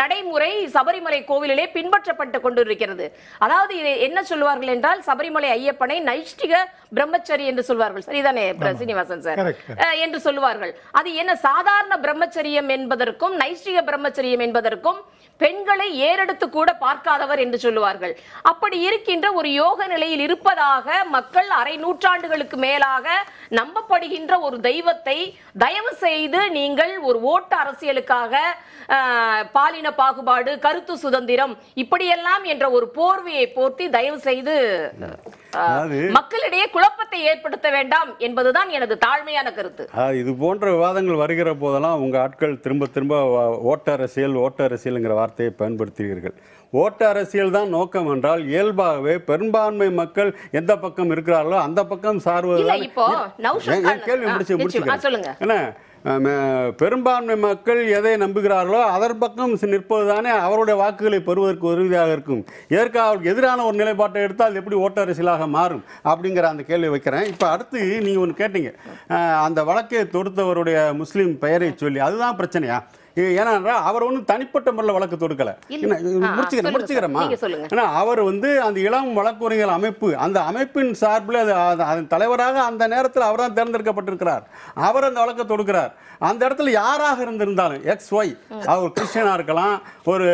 நடைமுறை சபரிமலை கோவிலிலே பின்பற்றப்பட்டு கொண்டிருக்கிறது. அதாவது என்ன சொல்வார்கள் என்றால் சபரிமலை ஐயப்பனை நைஷ்டிக பிரம்மச்சரி என்று சொல்வார்கள். சரிதானே சீனிவாசன் சார்? என்று சொல்லுவார்கள். அது என்ன சாதாரண பிரம்மச்சரியம் என்பதற்கும் நைஷ்டிக பிரம்மச்சரியம் என்பதற்கும் பெண்களை ஏறெடுத்து கூட பார்க்காதவர் என்று சொல்லுவார்கள். அப்படி இருக்கின்ற ஒரு யோக நிலையில் இருப்பதாக மக்கள் அரை நூற்றாண்டுகளுக்கு மேலாக நம்பப்படுகின்ற ஒரு தெய்வத்தை தயவு செய்து நீங்கள் ஒரு ஓட்டு அரசியலுக்காக பாலின பாகுபாடு கருத்து சுதந்திரம் இப்படியெல்லாம் என்ற ஒரு போர்வையை போர்த்தி தயவு செய்து மக்களிடையே குழப்பத்தை ஏற்படுத்த வேண்டாம் என்பதுதான் எனது தாழ்மையான கருத்து. இது போன்ற விவாதங்கள் வருகிற போதெல்லாம் உங்கள் ஆட்கள் திரும்ப திரும்ப வ- ஓட்ட அரசியல் ஓட்ட அரசியல்ங்கிற வார்த்தையை பயன்படுத்துகிறீர்கள் ஓட்ட அரசியல் தான் நோக்கம் என்றால் இயல்பாகவே பெரும்பான்மை மக்கள் எந்த பக்கம் இருக்கிறார்களோ அந்த பக்கம் சார்வது கேள்வி முடிச்சு. முடிச்சுக்கிறேன். என்ன பெரும்பான்மை மக்கள் எதை நம்புகிறார்களோ அதன் பக்கம் நிற்பது தானே அவருடைய வாக்குகளை பெறுவதற்கு உதவியாக இருக்கும். இதற்கு அவருக்கு எதிரான ஒரு நிலைப்பாட்டை எடுத்தால் அது எப்படி ஓட்ட அரசியலாக மாறும் அப்படிங்கிற அந்த கேள்வி வைக்கிறேன். இப்போ அடுத்து நீங்கள் ஒன்று கேட்டீங்க. அந்த வழக்கை தொடுத்தவருடைய முஸ்லீம் பெயரை சொல்லி அதுதான் பிரச்சனையா? ஏன்னா அவர் ஒன்றும் தனிப்பட்ட முறையில் வழக்கு தொடுக்கல. முடிச்சுக்கிறேன் முடிச்சுக்கிறேம்மா. ஏன்னா அவர் வந்து அந்த இளம் வழக்குரைஞர் அமைப்பு அந்த அமைப்பின் சார்பில் அது அது- அதன் தலைவராக அந்த நேரத்தில் அவர் தான் தேர்ந்தெடுக்கப்பட்டிருக்கிறார். அவர் அந்த வழக்கை தொடுக்கிறார். அந்த இடத்துல யாராக இருந்திருந்தாலும் எக்ஸ் ஒய் அவர் கிறிஸ்டியனாக இருக்கலாம் ஒரு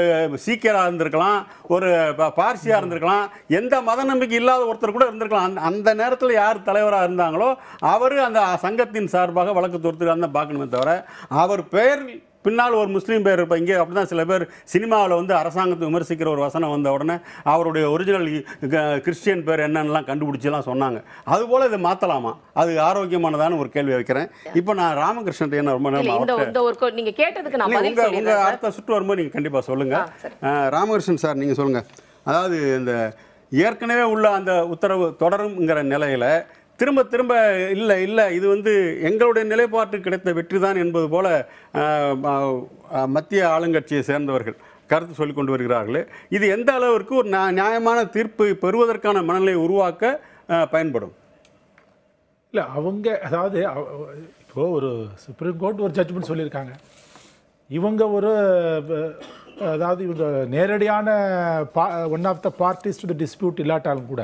சீக்கியராக இருந்திருக்கலாம் ஒரு பார்சியாக இருந்திருக்கலாம் எந்த மத நம்பிக்கை இல்லாத ஒருத்தர் கூட இருந்திருக்கலாம். அந்த அந்த நேரத்தில் யார் தலைவராக இருந்தாங்களோ அவர் அந்த சங்கத்தின் சார்பாக வழக்கு தொடுத்துருக்காருன்னு பார்க்கணுமே தவிர அவர் பெயர் பின்னால் ஒரு முஸ்லீம் பேர் இருப்ப இங்கே அப்படி தான் சில பேர் சினிமாவில் வந்து அரசாங்கத்தை விமர்சிக்கிற ஒரு வசனம் வந்த உடனே அவருடைய ஒரிஜினல் கிறிஸ்டியன் பேர் என்னன்னெலாம் கண்டுபிடிச்செல்லாம் சொன்னாங்க. அதுபோல் இதை மாற்றலாமா அது ஆரோக்கியமானதான ஒரு கேள்வி வைக்கிறேன். இப்போ நான் ராமகிருஷ்ணன் என்ன ரொம்ப நேரம் இந்த அவர்கிட்ட இந்த ஒரு கொ- நீங்க கேட்டதுக்கு நான் இல்ல, பதில் உங்க உங்க சொல்லிடுறேன் சார். அடுத்த சுற்று வரும்போது நீங்க கண்டிப்பா சொல்லுங்க. ஆ, சரி. அஹ், ராமகிருஷ்ணன் சார் நீங்க சொல்லுங்க. அதாவது இந்த ஏற்கனவே உள்ள அந்த உத்தரவு தொடருங்கிற நிலையில திரும்ப திரும்ப இல்லை இல்லை இது வந்து எங்களுடைய நிலைப்பாட்டு கிடைத்த வெற்றி தான் என்பது போல மத்திய ஆளுங்கட்சியை சேர்ந்தவர்கள் கருத்து சொல்லிக் கொண்டு வருகிறார்களே. இது எந்த அளவிற்கு ஒரு நியா- நியாயமான தீர்ப்பு பெறுவதற்கான மனநிலையை உருவாக்க பயன்படும்? இல்லை அவங்க அதாவது இப்போது இப்போ ஒரு சுப்ரீம் கோர்ட் ஒரு ஜட்ஜ்மெண்ட் சொல்லியிருக்காங்க. இவங்க ஒரு அதாவது இவங்க நேரடியான பா one of the parties to the dispute இல்லாட்டாலும் கூட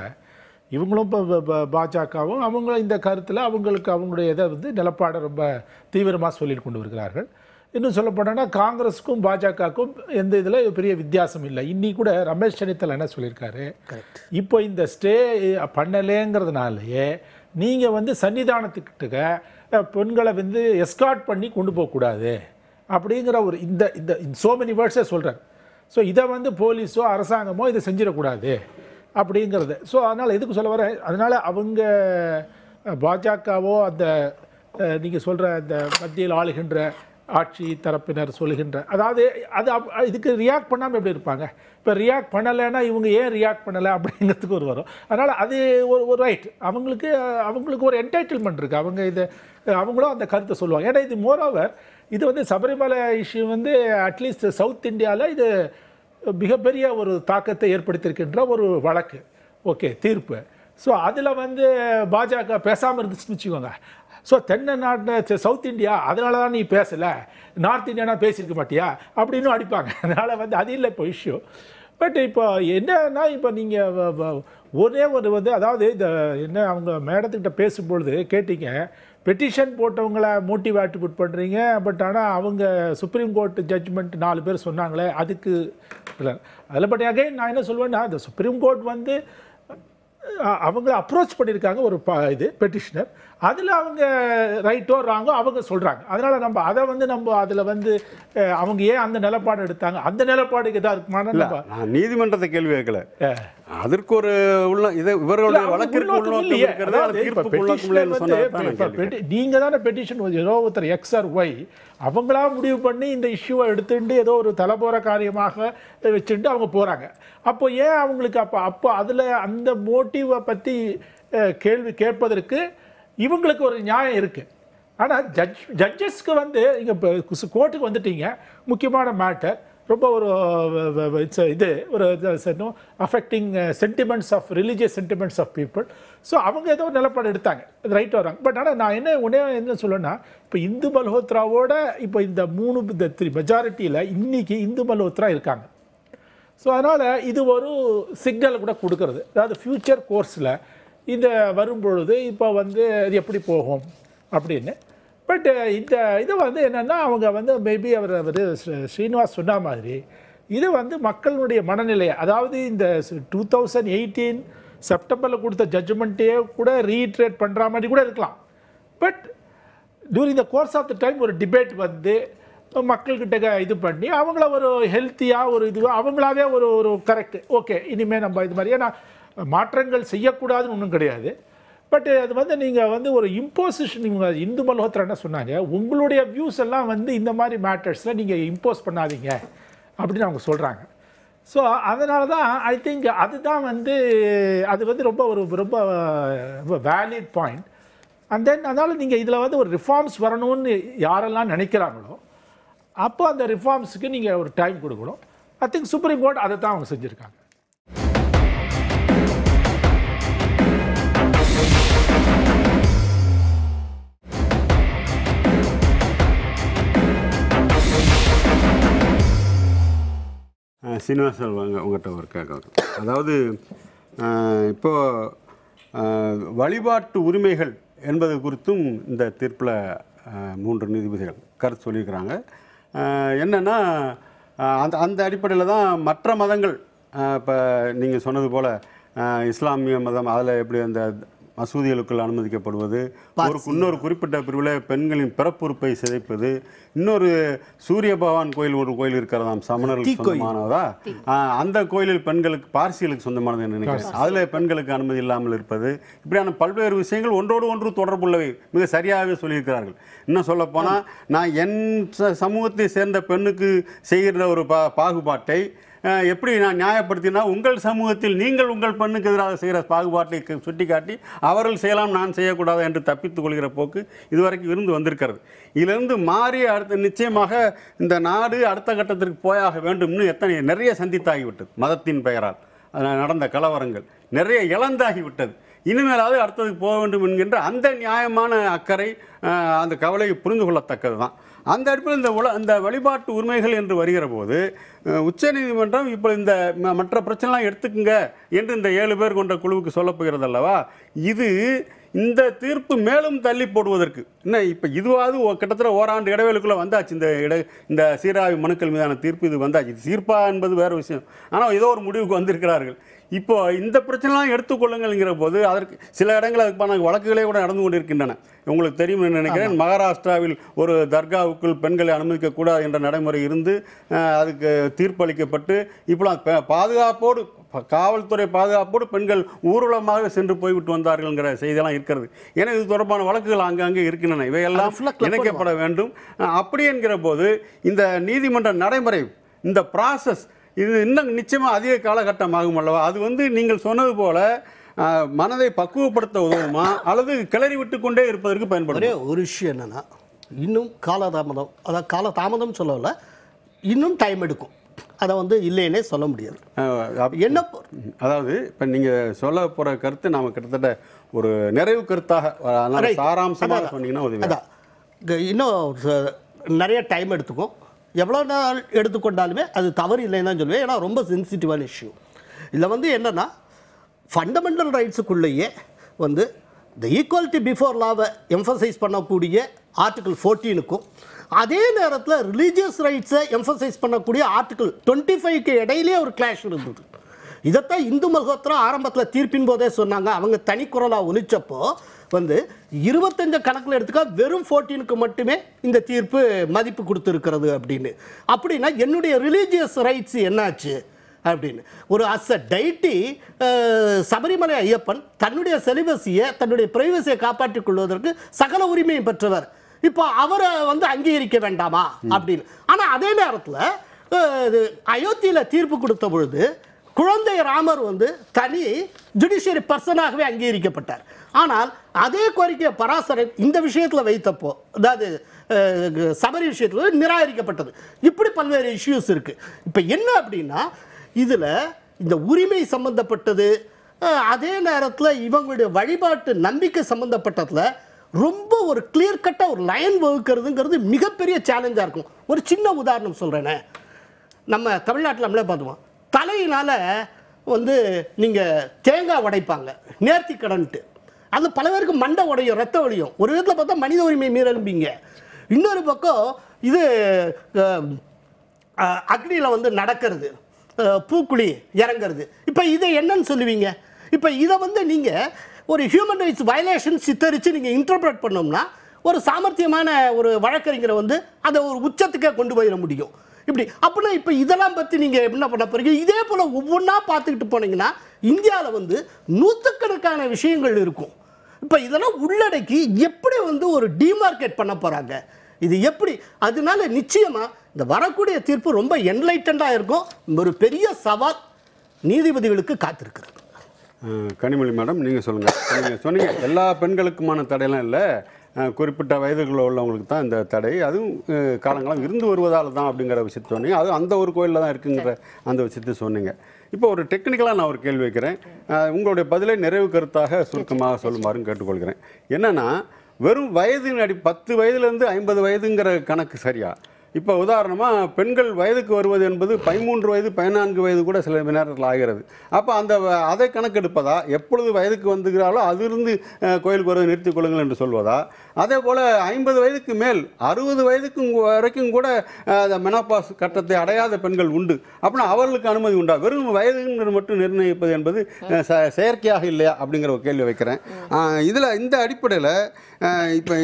இவங்களும் இப்போ பாஜகவும் அவங்க இந்த கருத்தில் அவங்களுக்கு அவங்களுடைய இதை வந்து நிலப்பாடை ரொம்ப தீவிரமாக சொல்லிட்டு கொண்டு வருகிறார்கள். இன்னும் சொல்ல போனோன்னா காங்கிரஸுக்கும் பாஜகவுக்கும் எந்த இதில் பெரிய வித்தியாசம் இல்லை. இன்னி கூட ரமேஷ் சென்னித்தல் என்ன சொல்லியிருக்காரு? இப்போ இந்த ஸ்டே பண்ணலேங்கிறதுனாலயே நீங்கள் வந்து சன்னிதானத்துக்கிட்ட பெண்களை வந்து எஸ்கார்ட் பண்ணி கொண்டு போகக்கூடாது அப்படிங்கிற ஒரு இந்த இந்த சோ மெனி வேர்ட்ஸே சொல்கிறார் ஸோ இதை வந்து போலீஸோ அரசாங்கமோ இதை செஞ்சிடக்கூடாது. அப்படிங்கிறது. ஸோ அதனால் எதுக்கு சொல்ல வர அதனால் அவங்க பாஜகவோ அந்த நீங்கள் சொல்கிற அந்த மத்தியில் ஆளுகின்ற ஆட்சி தரப்பினர் சொல்கின்ற அதாவது அது அப்- இதுக்கு ரியாக்ட் பண்ணாமல் எப்படி இருப்பாங்க? இப்போ ரியாக்ட் பண்ணலைன்னா இவங்க ஏன் ரியாக்ட் பண்ணலை அப்படிங்கிறதுக்கு ஒரு வரும். அதனால் அது ஒரு ஒரு ரைட் அவங்களுக்கு அவங்களுக்கு ஒரு என்டைட்டில்மெண்ட் இருக்குது அவங்க இது அவங்களும் அந்த கருத்தை சொல்லுவாங்க. ஏன்னா இது மோரோவர் இது வந்து சபரிமலை இஷ்யூ வந்து அட்லீஸ்ட் சவுத் இந்தியாவில் இது மிகப்பெரிய ஒரு தாக்கத்தை ஏற்படுத்தியிருக்கின்ற ஒரு வழக்கு. ஓகே தீர்ப்பு. ஸோ அதில் வந்து பாஜக பேசாமல் இருந்துச்சுன்னு வச்சுக்கோங்க. ஸோ நாட்டில் சவுத் இந்தியா அதனால தான் நீ பேசலை. நார்த் இந்தியானா பேசியிருக்க மாட்டியா? அப்படின்னு அடிப்பாங்க. அதனால் வந்து அது இல்லை இப்போ இஷ்யூ பட் இப்போ என்னன்னா இப்போ நீங்கள் ஒரே ஒரு வந்து அதாவது இந்த என்ன அவங்க மேடத்துக்கிட்ட பேசும்பொழுது கேட்டீங்க பெட்டிஷன் போட்டவங்கள மோட்டிவேட் புட் பண்ணுறீங்க பட் ஆனால் அவங்க சுப்ரீம் கோர்ட் ஜட்ஜ்மெண்ட் நாலு பேர் சொன்னாங்களே அதுக்கு இல்லை. அதில் பட் அகைன் நான் என்ன சொல்வேன்னா இந்த சுப்ரீம் கோர்ட் வந்து அவங்கள அப்ரோச் பண்ணியிருக்காங்க ஒரு ப இது பெட்டிஷனர் அதில் அவங்க ரைட்டோ ராங்கோ அவங்க சொல்கிறாங்க அதனால் நம்ம அதை வந்து நம்ம அதில் வந்து அவங்க ஏன் அந்த நிலப்பாடு எடுத்தாங்க? அந்த நிலப்பாடுக்கு எதாவது இருக்குமான நான் நீதிமன்றத்தை கேள்வி கேட்கல. அதற்கு ஒரு உள்ள இதை இவர்களுடைய வழக்கிற்கு வந்து தான் பெட்டிஷன் ஏதோ ஒருத்தர் எக்ஸ் ஆர் ஒய் அவங்களா முடிவு பண்ணி இந்த இஷ்யூவை எடுத்துட்டு ஏதோ ஒரு தலைபோற காரியமாக வச்சுட்டு அவங்க போறாங்க. அப்போ ஏன் அவங்களுக்கு அப்போ அப்போ அதுல அந்த மோட்டிவை அஹ், கேள்வி கேட்பதற்கு இவங்களுக்கு ஒரு நியாயம் இருக்குது ஆனால் ஜட்ஜ் ஜட்ஜஸ்க்கு வந்து இங்க கோர்ட்டுக்கு வந்துட்டீங்க. முக்கியமான மேட்டர் ரொம்ப ஒரு இது ஒரு இது ஒரு affecting sentiments of religious sentiments of people so அவங்க ஏதோ ஒரு நிலப்பாடு எடுத்தாங்க. அது ரைட் வராங்க பட் ஆனால் நான் என்ன உடனே என்ன சொல்லணும்னா இப்போ இந்து மல்ஹோத்ராவோட இப்போ இந்த மூணு இந்த த்ரீ மெஜாரிட்டியில் இன்றைக்கி இந்து மல்ஹோத்ரா இருக்காங்க. ஸோ அதனால் இது ஒரு சிக்னல் கூட கொடுக்கறது. அதாவது ஃப்யூச்சர் கோர்ஸில் இந்த வரும்பொழுது இப்போ வந்து இது எப்படி போகும் அப்படின்னு. பட் uh, இந்த இது வந்து என்னென்னா அவங்க வந்து மேபி அவர் அவர் ஸ்ரீனிவாஸ் சொன்ன மாதிரி இது வந்து மக்களுடைய மனநிலை அதாவது இந்த டூ தௌசண்ட் எயிட்டீன் செப்டம்பரில் கொடுத்த ஜட்ஜ்மெண்ட்டையே கூட ரீட்ரேட் பண்ணுற மாதிரி கூட இருக்கலாம். But during the course of the time ஒரு டிபேட் வந்து மக்கள்கிட்ட இது பண்ணி அவங்கள ஒரு ஹெல்த்தியாக ஒரு இது அவங்களாவே ஒரு ஒரு கரெக்ட் ஓகே இனிமேல் நம்ம இது மாதிரி ஏன்னா மாற்றங்கள் செய்யக்கூடாதுன்னு ஒன்றும் கிடையாது. பட் அது வந்து நீங்கள் வந்து ஒரு இம்போசிஷன் இவங்க இந்து மல்ஹோத்ரா என்ன சொன்னாங்க? உங்களுடைய வியூஸ் எல்லாம் வந்து இந்த மாதிரி மேட்டர்ஸில் நீங்கள் இம்போஸ் பண்ணாதீங்க அப்படின்னு அவங்க சொல்கிறாங்க ஸோ அதனால தான் ஐ திங்க் அதுதான் வந்து அது வந்து ரொம்ப ஒரு ரொம்ப வேலிட் பாயிண்ட் அண்ட் தென் அதனால் நீங்கள் இதில் வந்து ஒரு ரிஃபார்ம்ஸ் வரணும்னு யாரெல்லாம் நினைக்கிறாங்களோ அப்போ அந்த ரிஃபார்ம்ஸுக்கு நீங்கள் ஒரு டைம் கொடுக்கணும். ஐ திங்க் சுப்ரீம் கோர்ட் அதை தான் அவங்க செஞ்சுருக்காங்க. அஹ் வாங்க உங்கள்கிட்ட ஒரு கேட்க அதாவது இப்போது வழிபாட்டு உரிமைகள் என்பது குறித்தும் இந்த தீர்ப்பில் மூன்று நீதிபதிகள் கருத்து சொல்லியிருக்கிறாங்க. என்னென்னா அந்த அந்த அடிப்படையில் தான் மற்ற மதங்கள் இப்போ நீங்கள் சொன்னது போல் இஸ்லாமிய மதம் அதில் எப்படி அந்த மசூதிகளுக்குள் அனுமதிக்கப்படுவது. ஒரு இன்னொரு குறிப்பிட்ட பிரிவில் பெண்களின் பிறப்புறுப்பை சிதைப்பது. இன்னொரு சூரிய பகவான் கோயில் ஒரு கோயில் இருக்கிறதாம் சமணர்களுக்கு. சொந்தமானதா? அந்த கோயிலில் பெண்களுக்கு பார்சிகளுக்கு சொந்தமானது என்று நினைக்கிறேன் அதில் பெண்களுக்கு அனுமதி இல்லாமல் இருப்பது. இப்படியான பல்வேறு விஷயங்கள் ஒன்றோடு ஒன்று தொடர்புள்ளவை. மிக சரியாகவே சொல்லியிருக்கிறார்கள். இன்னும் சொல்ல போனால் நான் என் சமூகத்தை சேர்ந்த பெண்ணுக்கு செய்கிற ஒரு பா பாகுபாட்டை எப்படி நான் நியாயப்படுத்தினா உங்கள் சமூகத்தில் நீங்கள் உங்கள் பெண்ணுக்கு எதிராக செய்கிற பாகுபாட்டை சுட்டிக்காட்டி அவர்கள் செய்யலாம் நான் செய்யக்கூடாது என்று தப்பித்துக் கொள்கிற போக்கு இதுவரைக்கும் இருந்து வந்திருக்கிறது. இதிலிருந்து மாறி அடுத்த நிச்சயமாக இந்த நாடு அடுத்த கட்டத்திற்கு போயாக வேண்டும்னு எத்தனை நிறைய சந்தித்தாகிவிட்டது மதத்தின் பெயரால். நடந்த கலவரங்கள் நிறைய இழந்தாகிவிட்டது. இனிமேலாவது அடுத்ததுக்கு போக வேண்டும் என்கின்ற அந்த நியாயமான அக்கறை அந்த கவலை புரிந்து கொள்ளத்தக்கது தான் அந்த அடிப்படையில் இந்த உல இந்த வழிபாட்டு உரிமைகள் என்று வருகிற போது உச்சநீதிமன்றம் இப்போ இந்த மற்ற பிரச்சனைலாம் எடுத்துக்குங்க என்று இந்த ஏழு பேர் கொண்ட குழுவுக்கு சொல்லப் போகிறது அல்லவா இது இந்த தீர்ப்பு மேலும் தள்ளி போடுவதற்கு. என்ன இப்போ இதுவாவது கிட்டத்தட்ட ஓராண்டு இடைவெளிக்குள்ளே வந்தாச்சு. இந்த இடை இந்த சீராய்வு மனுக்கள் மீதான தீர்ப்பு இது வந்தாச்சு. இது தீர்ப்பா என்பது வேறு விஷயம். ஆனால் ஏதோ ஒரு முடிவுக்கு வந்திருக்கிறார்கள். இப்போ இந்த பிரச்சனைலாம் எடுத்துக்கொள்ளுங்கள்ங்கிற போது அதற்கு சில இடங்கள் அதுக்கான வழக்குகளே கூட நடந்து கொண்டிருக்கின்றன. உங்களுக்கு தெரியும் என்று நினைக்கிறேன். மகாராஷ்டிராவில் ஒரு தர்காவுக்குள் பெண்களை அனுமதிக்கக்கூடாது என்ற நடைமுறை இருந்து அஹ், அதுக்கு தீர்ப்பளிக்கப்பட்டு இப்போலாம் பாதுகாப்போடு காவல்துறை பாதுகாப்போடு பெண்கள் ஊர்வலமாக சென்று போய்விட்டு வந்தார்கள்ங்கிற செய்தியெல்லாம் இருக்கிறது. ஏன்னா இது தொடர்பான வழக்குகள் ஆங்காங்கே இருக்கின்றன. இவையெல்லாம் இணைக்கப்பட வேண்டும். அப்படி என்கிற போது இந்த நீதிமன்ற நடைமுறை இந்த ப்ராசஸ் இது இன்னும் நிச்சயமாக அதிக காலகட்டம் ஆகும் அல்லவா? அது வந்து நீங்கள் சொன்னது போல மனதை பக்குவப்படுத்த உதவுமா அல்லது கிளறி விட்டு கொண்டே இருப்பதற்கு பயன்படும்? ஒரே ஒரு விஷயம் என்னன்னா இன்னும் காலதாமதம் அதாவது காலதாமதம் சொல்லல இன்னும் டைம் எடுக்கும். அதை வந்து இல்லைன்னே சொல்ல முடியாது. என்ன அதாவது இப்போ நீங்கள் சொல்ல போகிற கருத்து நாம கிட்டத்தட்ட ஒரு நிறைவு கருத்தாக. சாராம்சமாக சொன்னீங்கன்னா உதவி இன்னும் நிறைய டைம் எடுத்துக்கும். எவ்வளோ நாள் எடுத்துக்கொண்டாலுமே அது தவறு இல்லைன்னு தான் சொல்லுவேன். ஏன்னா ரொம்ப சென்சிட்டிவான இஷ்யூ இதில் வந்து என்னன்னா ஃபண்டமெண்டல் ரைட்ஸுக்குள்ளேயே வந்து இந்த ஈக்குவாலிட்டி பிஃபோர் லாவை எம்ஃபசைஸ் பண்ணக்கூடிய ஆர்டிகல் ஃபோர்டீனுக்கும் அதே நேரத்தில் ரிலீஜியஸ் ரைட்ஸை எம்ஃபசைஸ் பண்ணக்கூடிய ஆர்டிகல் டுவெண்ட்டி ஃபைவ்க்கு இடையிலே ஒரு கிளாஷ் இருந்தது. இதைத்தான் இந்து மல்ஹோத்ரா ஆரம்பத்தில் தீர்ப்பின் போதே சொன்னாங்க. அவங்க தனிக்குரலாக ஒழிச்சப்போ வந்து இருபத்தஞ்சு கணக்கில் எடுத்துக்கா வெறும் ஃபோர்டீனுக்கு மட்டுமே இந்த தீர்ப்பு மதிப்பு கொடுத்துருக்கிறது அப்படின்னு. அப்படின்னா என்னுடைய ரிலீஜியஸ் ரைட்ஸ் என்னாச்சு? அப்படின்னு. ஒரு as a deity Sabarimala Ayyappan தன்னுடைய செலிபஸியை தன்னுடைய பிரைவசியை காப்பாற்றிக் கொள்வதற்கு சகல உரிமையும் பெற்றவர். இப்போ அவரை வந்து அங்கீகரிக்க வேண்டாமா? அப்படின்னு. ஆனால் அதே நேரத்தில் அயோத்தியில் தீர்ப்பு கொடுத்த பொழுது குழந்தை ராமர் வந்து தனி ஜுடிஷியரி பர்சனாகவே அங்கீகரிக்கப்பட்டார். ஆனால் அதே கோரிக்கையை பராசரன் இந்த விஷயத்தில் வைத்தப்போ அதாவது சபரி விஷயத்தில் நிராகரிக்கப்பட்டது. இப்படி பல்வேறு இஷ்யூஸ் இருக்குது இப்போ என்ன அப்படின்னா இதில் இந்த உரிமை சம்பந்தப்பட்டது அஹ், அதே நேரத்தில் இவங்களுடைய வழிபாட்டு நம்பிக்கை சம்பந்தப்பட்டதில் ரொம்ப ஒரு கிளியர் கட்டாக ஒரு லைன் வகுக்கிறதுங்கிறது மிகப்பெரிய சேலஞ்சாக இருக்கும். ஒரு சின்ன உதாரணம் சொல்கிறேனே நம்ம தமிழ்நாட்டில் நம்மளே பார்த்துவோம் தலையினால் வந்து நீங்கள் தேங்காய் உடைப்பாங்க நேர்த்தி கடன்ட்டு. அது பல பேருக்கு மண்டை உடையும் ரத்த ஒழியும். ஒரு விதத்தில் பார்த்தா மனித உரிமை மீறலும்பீங்க இன்னொரு பக்கம் இது அக்னியில் வந்து நடக்கிறது பூக்குழி இறங்குறது. இப்போ இதை என்னன்னு சொல்லுவீங்க? இப்போ இதை வந்து நீங்கள் ஒரு ஹியூமன் ரைட்ஸ் வயலேஷன் சித்தரித்து நீங்கள் இன்டர்பிரட் பண்ணோம்னா ஒரு சாமர்த்தியமான ஒரு வழக்கறிஞரை வந்து அதை ஒரு உச்சத்துக்கே கொண்டு போயிட முடியும். இப்படி அப்படின்னா இப்போ இதெல்லாம் பற்றி நீங்கள் என்ன பண்ண போகிறீங்க இதே போல் ஒவ்வொன்றா பார்த்துக்கிட்டு போனீங்கன்னா இந்தியாவில் வந்து நூற்றுக்கணக்கான விஷயங்கள் இருக்கும். இப்போ இதெல்லாம் உள்ளடக்கி எப்படி வந்து ஒரு டிமார்க்கெட் பண்ண போகிறாங்க இது எப்படி? அதனால நிச்சயமாக இந்த வரக்கூடிய தீர்ப்பு ரொம்ப என்லைட்டண்டாக இருக்கும். ஒரு பெரிய சவால் நீதிபதிகளுக்கு காத்திருக்கிறது. கனிமொழி மேடம் நீங்கள் சொல்லுங்கள் நீங்கள் சொன்னீங்க எல்லா பெண்களுக்குமான தடையெல்லாம் இல்லை. குறிப்பிட்ட வயதுகளில் உள்ளவங்களுக்கு தான் இந்த தடை. அதுவும் காலங்காலம் இருந்து வருவதால் தான் அப்படிங்கிற விஷயத்தை சொன்னீங்க. அதுவும் அந்த ஒரு கோயிலில் தான் இருக்குங்கிற அந்த விஷயத்தை சொன்னீங்க. இப்போ ஒரு டெக்னிக்கலாக நான் ஒரு கேள்வி வைக்கிறேன். உங்களுடைய பதிலை நிறைவு கருத்தாக சுருக்கமாக சொல்லுமாறுன்னு கேட்டுக்கொள்கிறேன். என்னன்னா வெறும் வயதின் அடி பத்து வயதுலேருந்து ஐம்பது வயதுங்கிற கணக்கு சரியா? இப்போ உதாரணமாக பெண்கள் வயதுக்கு வருவது என்பது பதிமூன்று வயது பதினான்கு வயது கூட சில நேரத்தில் ஆகிறது. அப்போ அந்த அதை கணக்கெடுப்பதா? எப்பொழுது வயதுக்கு வந்துகிறாளோ அதிலிருந்து கோயிலுக்கு வருவதை நிறுத்திக் கொள்ளுங்கள் என்று சொல்வதா? அதே போல் ஐம்பது வயதுக்கு மேல் அறுபது வயதுக்கும் வரைக்கும் கூட அந்த மெனோபாஸ் கட்டத்தை அடையாத பெண்கள் உண்டு. அப்படின்னா அவர்களுக்கு அனுமதி உண்டா? வெறும் வயதுங்கிறது மட்டும் நிர்ணயிப்பது என்பது செயற்கையாக இல்லையா? அப்படிங்கிற ஒரு கேள்வி வைக்கிறேன். இதில் இந்த அடிப்படையில் இப்போ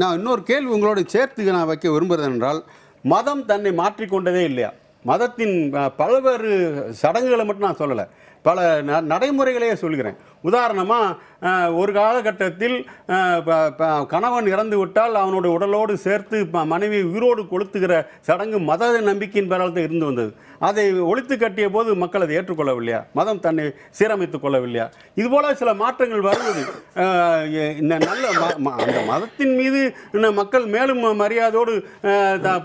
நான் இன்னொரு கேள்வி உங்களோட சேர்த்துக்கு நான் வைக்க விரும்புகிறது என்றால் மதம் தன்னை மாற்றிக்கொண்டதே இல்லையா? மதத்தின் பல்வேறு சடங்குகளை மட்டும் நான் சொல்லலை. பல ந நடைமுறைகளையே சொல்கிறேன். உதாரணமாக ஒரு காலகட்டத்தில் ப- ப- கணவன் இறந்து விட்டால் அவனுடைய உடலோடு சேர்த்து மனைவி உயிரோடு கொளுத்துகிற சடங்கு மத நம்பிக்கையின் பேரால் தான் இருந்து வந்தது. அதை ஒழித்து கட்டிய போது மக்கள் அதை ஏற்றுக்கொள்ளவில்லையா? மதம் தன்னை சீரமைத்துக் கொள்ளவில்லையா? இதுபோல சில மாற்றங்கள் வருவது இந்த நல்ல ம- அந்த மதத்தின் மீது மக்கள் மேலும் மரியாதையோடு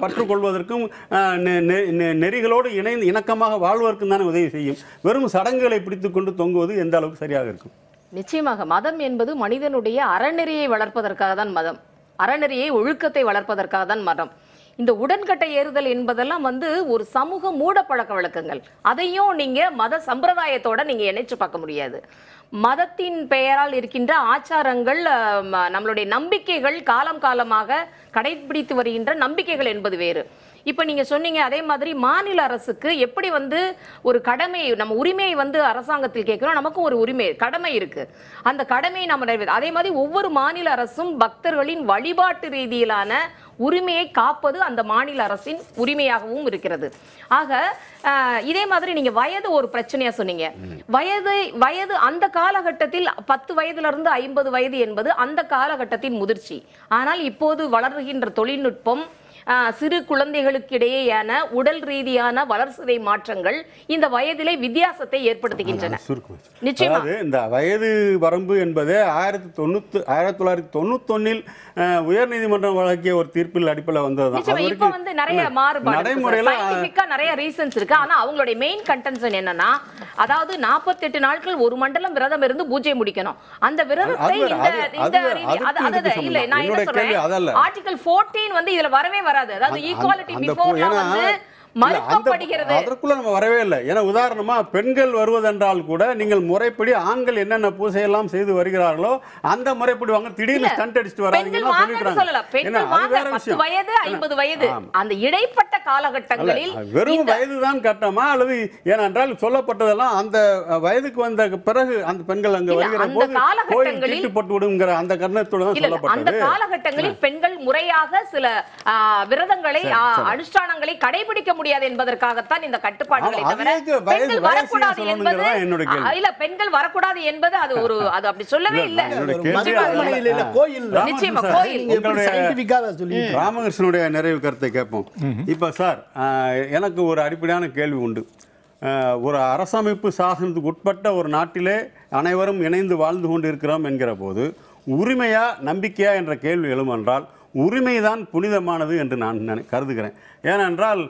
பற்றுக்கொள்வதற்கும் த- நெ- நெ- நெறிகளோடு இணைந்து இணக்கமாக வாழ்வதற்கும் தானே உதவி செய்யும். வெறும் சடங்குகள் பிடித்துக்கொண்டு தொங்குவது எந்த அளவுக்கு சரியாக இருக்கும்? நிச்சயமாக மதம் என்பது மனிதனுடைய அறநெறியை வளர்ப்பதற்காக தான் மதம். அறநெறியை ஒழுக்கத்தை வளர்ப்பதற்காக தான் மதம். இந்த உடன்கட்டை ஏறுதல் என்பதெல்லாம் வந்து ஒரு சமூக மூட பழக்க வழக்கங்கள். அதையும் நீங்க மத சம்பிரதாயத்தோட நீங்க இணைச்சு பார்க்க முடியாது. மதத்தின் பெயரால் இருக்கின்ற ஆச்சாரங்கள் நம்மளுடைய நம்பிக்கைகள் காலம் காலமாக கடைபிடித்து வருகின்ற நம்பிக்கைகள் என்பது வேறு. இப்போ நீங்கள் சொன்னீங்க அதே மாதிரி மாநில அரசுக்கு எப்படி வந்து ஒரு கடமை நம்ம உரிமையை வந்து அரசாங்கத்தில் கேட்குறோம் நமக்கும் ஒரு உரிமை கடமை இருக்குது அந்த கடமையை நம்ம நிறைவேற்ற அதே மாதிரி ஒவ்வொரு மாநில அரசும் பக்தர்களின் வழிபாட்டு ரீதியிலான உரிமையை காப்பது அந்த மாநில அரசின் உரிமையாகவும் இருக்கிறது. ஆக இதே மாதிரி நீங்க வயது ஒரு பிரச்சனையா சொன்னீங்க. வயது வயது அந்த காலகட்டத்தில் பத்து வயதுல இருந்து ஐம்பது வயது என்பது அந்த காலகட்டத்தின் முதிர்ச்சி. ஆனால் இப்போது வளர்கின்ற தொழில்நுட்பம் சிறு குழந்தைகளுக்கிடையேயான உடல் ரீதியான வளர்சிதை மாற்றங்கள் இந்த வயதிலே வித்தியாசத்தை ஏற்படுத்துகின்றன சுருக்கம் நிச்சயமா. அதாவது இந்த வயது வரம்பு என்பது ஆயிரத்தி தொண்ணூத்து ஆயிரத்தி தொள்ளாயிரத்தி தொண்ணூத்தொன்னில் உயர்நீதிமன்றம் வழங்கிய ஒரு தீர்ப்பில் அடிப்படையில் வந்தது வந்து நிறைய மாறுபாடு நடைமுறையில் நிறைய ரீசன்ஸ் இருக்கு. ஆனா அவங்களுடைய மெயின் கண்டென்ஷன் என்னன்னா அதாவது 48 நாட்கள் ஒரு மண்டலம் விரதம் இருந்து பூஜை முடிக்கணும். அந்த விரதத்தை இந்த இல்ல நான். என்ன. சொல்றேன்? ஆர்டிகல் 14 வந்து இதுல வரவே வராது. அதாவது ஈக்குவாலிட்டி பிஃபோர் வந்து மறுக்கப்படுகிறது. அதற்குள்ள நம்ம வரவே இல்லை. ஏன்னா உதாரணமா பெண்கள் வருவதென்றால் கூட நீங்கள் முறைப்படி ஆண்கள் என்னென்ன பூசையெல்லாம் செய்து வருகிறார்களோ அந்த முறைப்படி வாங்க திடீர்னு ஸ்டண்ட் அடிச்சுட்டு வராங்கன்னு விஷயம். வயது ஐம்பது வயது. அந்த இடைப்பட்ட காலகட்டங்களில் வெறும் வயதுதான் கட்டமா? அல்லது ஏனென்றால் சொல்லப்பட்டதெல்லாம் அந்த வயதுக்கு வந்த பிறகு அந்த பெண்கள் அங்க வருகிற போது கோயில் தீட்டுப்பட்டு விடுங்கிற அந்த கர்ணத்தோட தான் இல்ல, இல்ல, அந்த சொல்லப்பட்டது காலகட்டங்களில் பெண்கள் முறையாக சில விரதங்களை அனுஷ்டானங்களை கடைபிடிக்க முடியாது என்பதற்காகத்தான் இந்த கட்டுப்பாடுகளை தவிர பெண்கள் வரக்கூடாது சொல்லணுங்கிறது என்பது தான் என்னோட கேள்வி. ஆ, இல்ல பெண்கள் வரக்கூடாது என்பது அது ஒரு அது அப்படி சொல்லவே இல்ல நிச்சயமா, கோயில். ராமகிருஷ்ணனுடைய நிறைவு கருத்தை கேட்போம். இப்போ சார் எனக்கு ஒரு அடிப்படையான கேள்வி உண்டு. ஒரு அரசமைப்பு சாசனத்துக்கு உட்பட்ட ஒரு நாட்டிலே அனைவரும் இணைந்து வாழ்ந்து கொண்டு இருக்கிறோம் என்கிற போது உரிமையா நம்பிக்கையா என்ற கேள்வி எழுமென்றால் உரிமைதான் புனிதமானது என்று நான் நினை கருதுகிறேன். ஏனென்றால்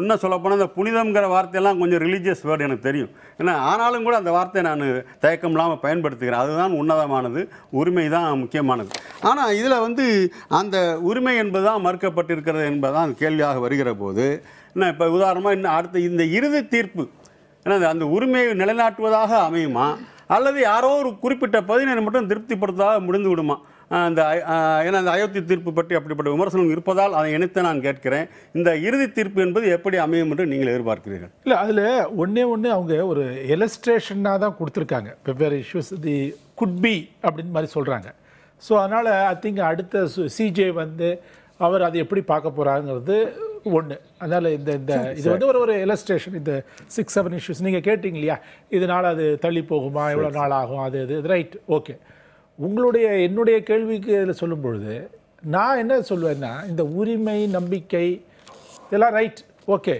இன்னும் சொல்லப்போனால் இந்த புனிதம்ங்கிற வார்த்தையெல்லாம் கொஞ்சம் ரிலீஜியஸ் வேர்டு எனக்கு தெரியும். ஏன்னா ஆனாலும் கூட அந்த வார்த்தையை நான் தயக்கம் இல்லாமல் பயன்படுத்துகிறேன். அதுதான் உன்னதமானது உரிமை தான் முக்கியமானது. ஆனால் இதில் வந்து அந்த உரிமை என்பது தான் மறுக்கப்பட்டிருக்கிறது என்பதுதான் கேள்வியாக வருகிற போது என்ன இப்போ உதாரணமாக இன்னும் அடுத்த இந்த இறுதி தீர்ப்பு என்னது அந்த உரிமையை நிலைநாட்டுவதாக அமையுமா? அல்லது யாரோ ஒரு குறிப்பிட்ட பதினை மட்டும் திருப்திப்படுத்ததாக முடிந்து விடுமா? அந்த ஏன்னா அந்த அயோத்தி தீர்ப்பு பற்றி அப்படிப்பட்ட விமர்சனம் இருப்பதால் அதை இணைத்து நான் கேட்கிறேன். இந்த இறுதி தீர்ப்பு என்பது எப்படி அமையும் என்று நீங்கள் எதிர்பார்க்கிறீர்கள்? இல்லை அதில் ஒண்ணே ஒன்று அவங்க ஒரு எலஸ்ட்ரேஷனாக தான் கொடுத்துருக்காங்க. வெவ்வேறு இஷ்யூஸ் தி குட் பி அப்படின்னு மாதிரி சொல்கிறாங்க ஸோ அதனால் ஐ திங்க் அடுத்த சிஜே வந்து அவர் அதை எப்படி பார்க்க போகிறாங்கிறது ஒன்று அதனால் இந்த இந்த இது வந்து ஒரு ஒரு எலஸ்ட்ரேஷன் இந்த சிக்ஸ் செவன் இஷ்யூஸ் நீங்கள் கேட்டிங்க இல்லையா? இதனால் அது தள்ளி போகுமா? எவ்வளோ நாள் ஆகும்? அது இது ரைட் ஓகே உங்களுடைய என்னுடைய கேள்விக்கு இதில் சொல்லும் பொழுது நான் என்ன சொல்லுவேன்னா இந்த உரிமை நம்பிக்கை இதெல்லாம் ரைட் ஓகே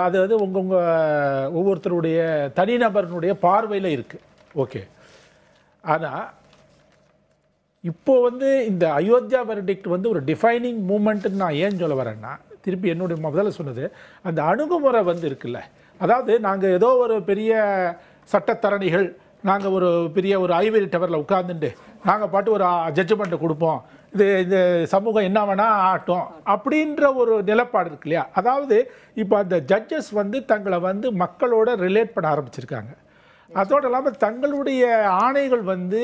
அது வந்து உங்கள் உங்கள் ஒவ்வொருத்தருடைய தனிநபர்னுடைய பார்வையில் இருக்குது ஓகே ஆனால் இப்போ வந்து இந்த அயோத்தியா வெர்டிக்ட் வந்து ஒரு டிஃபைனிங் மூமெண்ட்டுன்னு நான் ஏன் சொல்ல வரேன்னா திருப்பி என்னுடைய முதல்ல சொன்னது அந்த அணுகுமுறை வந்து இருக்குல்ல. அதாவது நாங்கள் ஏதோ ஒரு பெரிய சட்டத்தரணிகள் நாங்கள் ஒரு பெரிய ஒரு ஐவரி டவரில் உட்காந்துட்டு நாங்கள் பாட்டு ஒரு ஜட்ஜ்மெண்ட்டை கொடுப்போம். இது இந்த சமூகம் என்ன வேணால் ஆட்டும் அப்படின்ற ஒரு நிலப்பாடு இருக்கு இல்லையா? அதாவது இப்போ அந்த ஜட்ஜஸ் வந்து தங்களை வந்து மக்களோட ரிலேட் பண்ண ஆரம்பிச்சிருக்காங்க. அதோடு இல்லாமல் தங்களுடைய ஆணைகள் வந்து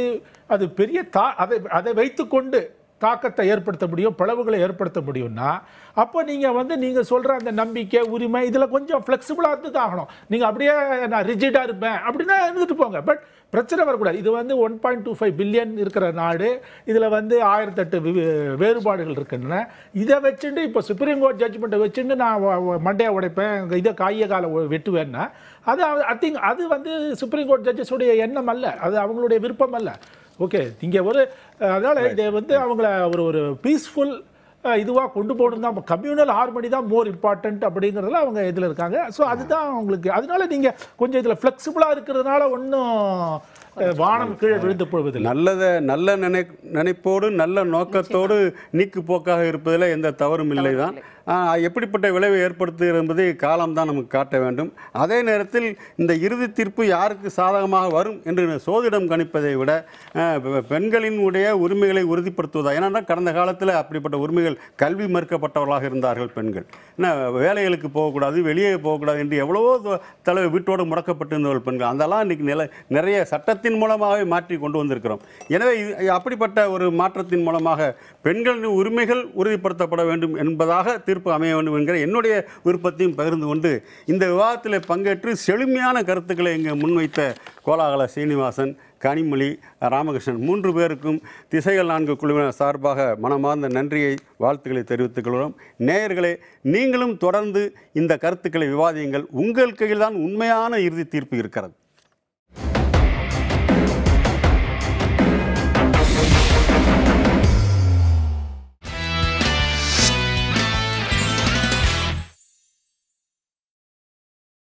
அது பெரிய தா அதை அதை வைத்துக்கொண்டு தாக்கத்தை ஏற்படுத்த முடியும் பிளவுகளை ஏற்படுத்த முடியும்னா அப்போ நீங்கள் வந்து நீங்கள் சொல்கிற அந்த நம்பிக்கை உரிமை இதில் கொஞ்சம் ஃப்ளெக்சிபிளாக இருந்து ஆகணும். நீங்கள் அப்படியே நான் ரிஜிடாக இருப்பேன் அப்படின்னா இருந்துட்டு போங்க. பட் பிரச்சனை வரக்கூடாது. இது வந்து one point two five billion இருக்கிற நாடு. இதில் வந்து ஆயிரத்தெட்டு வி- வேறுபாடுகள் இருக்குன்னு இதை வச்சுட்டு இப்போ சுப்ரீம் கோர்ட் ஜட்ஜ்மெண்ட்டை வச்சுட்டு நான் மண்டையை உடைப்பேன் இதை காய காலை வெட்டுவேன்னா அது ஐ திங்க் அது வந்து சுப்ரீம் கோர்ட் ஜட்ஜஸுடைய எண்ணம் அல்ல. அது அவங்களுடைய விருப்பம் அல்ல. ஓகே. இங்கே ஒரு அதனால் இதை வந்து அவங்கள ஒரு ஒரு பீஸ்ஃபுல் இதுவாக கொண்டு போகணும் தான் கம்யூனல் ஹார்மனி தான் மோர் இம்பார்ட்டன்ட் அப்படிங்கிறதுல அவங்க இதில் இருக்காங்க. ஸோ அதுதான் அவங்களுக்கு. அதனால நீங்கள் கொஞ்சம் இதில் ஃப்ளெக்சிபிளாக இருக்கிறதுனால ஒன்றும் வானம் கீழே விழுந்து போவதில்லை நல்லத நல்ல நினை நினைப்போடு நல்ல நோக்கத்தோடு நீக்கு போக்காக இருப்பதில் எந்த தவறும் இல்லை. தான் எப்படிப்பட்ட விளைவை ஏற்படுத்துகிறது என்பதை காலம்தான் நமக்கு காட்ட வேண்டும். அதே நேரத்தில் இந்த இறுதி தீர்ப்பு யாருக்கு சாதகமாக வரும் என்று சோதிடம் கணிப்பதை விட ஆஹ், பெ- பெண்களின் உடைய உரிமைகளை உறுதிப்படுத்துவதா? ஏன்னா கடந்த காலத்தில் அப்படிப்பட்ட உரிமைகள் கல்வி மறுக்கப்பட்டவர்களாக இருந்தார்கள் பெண்கள். என்ன வேலைகளுக்கு போகக்கூடாது வெளியே போகக்கூடாது என்று எவ்வளவோ த- தலை வீட்டோடு முடக்கப்பட்டிருந்தவர்கள் பெண்கள். அதெல்லாம் இன்னைக்கு நில நிறைய மாற்றத்தின் மூலமாகவே மாற்றி கொண்டு வந்திருக்கிறோம். எனவே அப்படிப்பட்ட ஒரு மாற்றத்தின் மூலமாக பெண்களின் உரிமைகள் உறுதிப்படுத்தப்பட வேண்டும் என்பதாக தீர்ப்பு அமைய வேண்டும் என்கிற என்னுடைய விருப்பத்தையும் பகிர்ந்து கொண்டு இந்த விவாதத்தில் பங்கேற்று செழுமையான கருத்துக்களை இங்கே முன்வைத்த கோலாகல சீனிவாசன் கனிமொழி ராமகிருஷ்ணன் மூன்று பேருக்கும் திசைகள் நான்கு குழுவினர் சார்பாக மனமார்ந்த நன்றியை வாழ்த்துக்களை தெரிவித்துக் கொள்கிறோம். நேயர்களே நீங்களும் தொடர்ந்து இந்த கருத்துக்களை விவாதியுங்கள். உங்கள் கையில் தான் உண்மையான இறுதி தீர்ப்பு இருக்கிறது.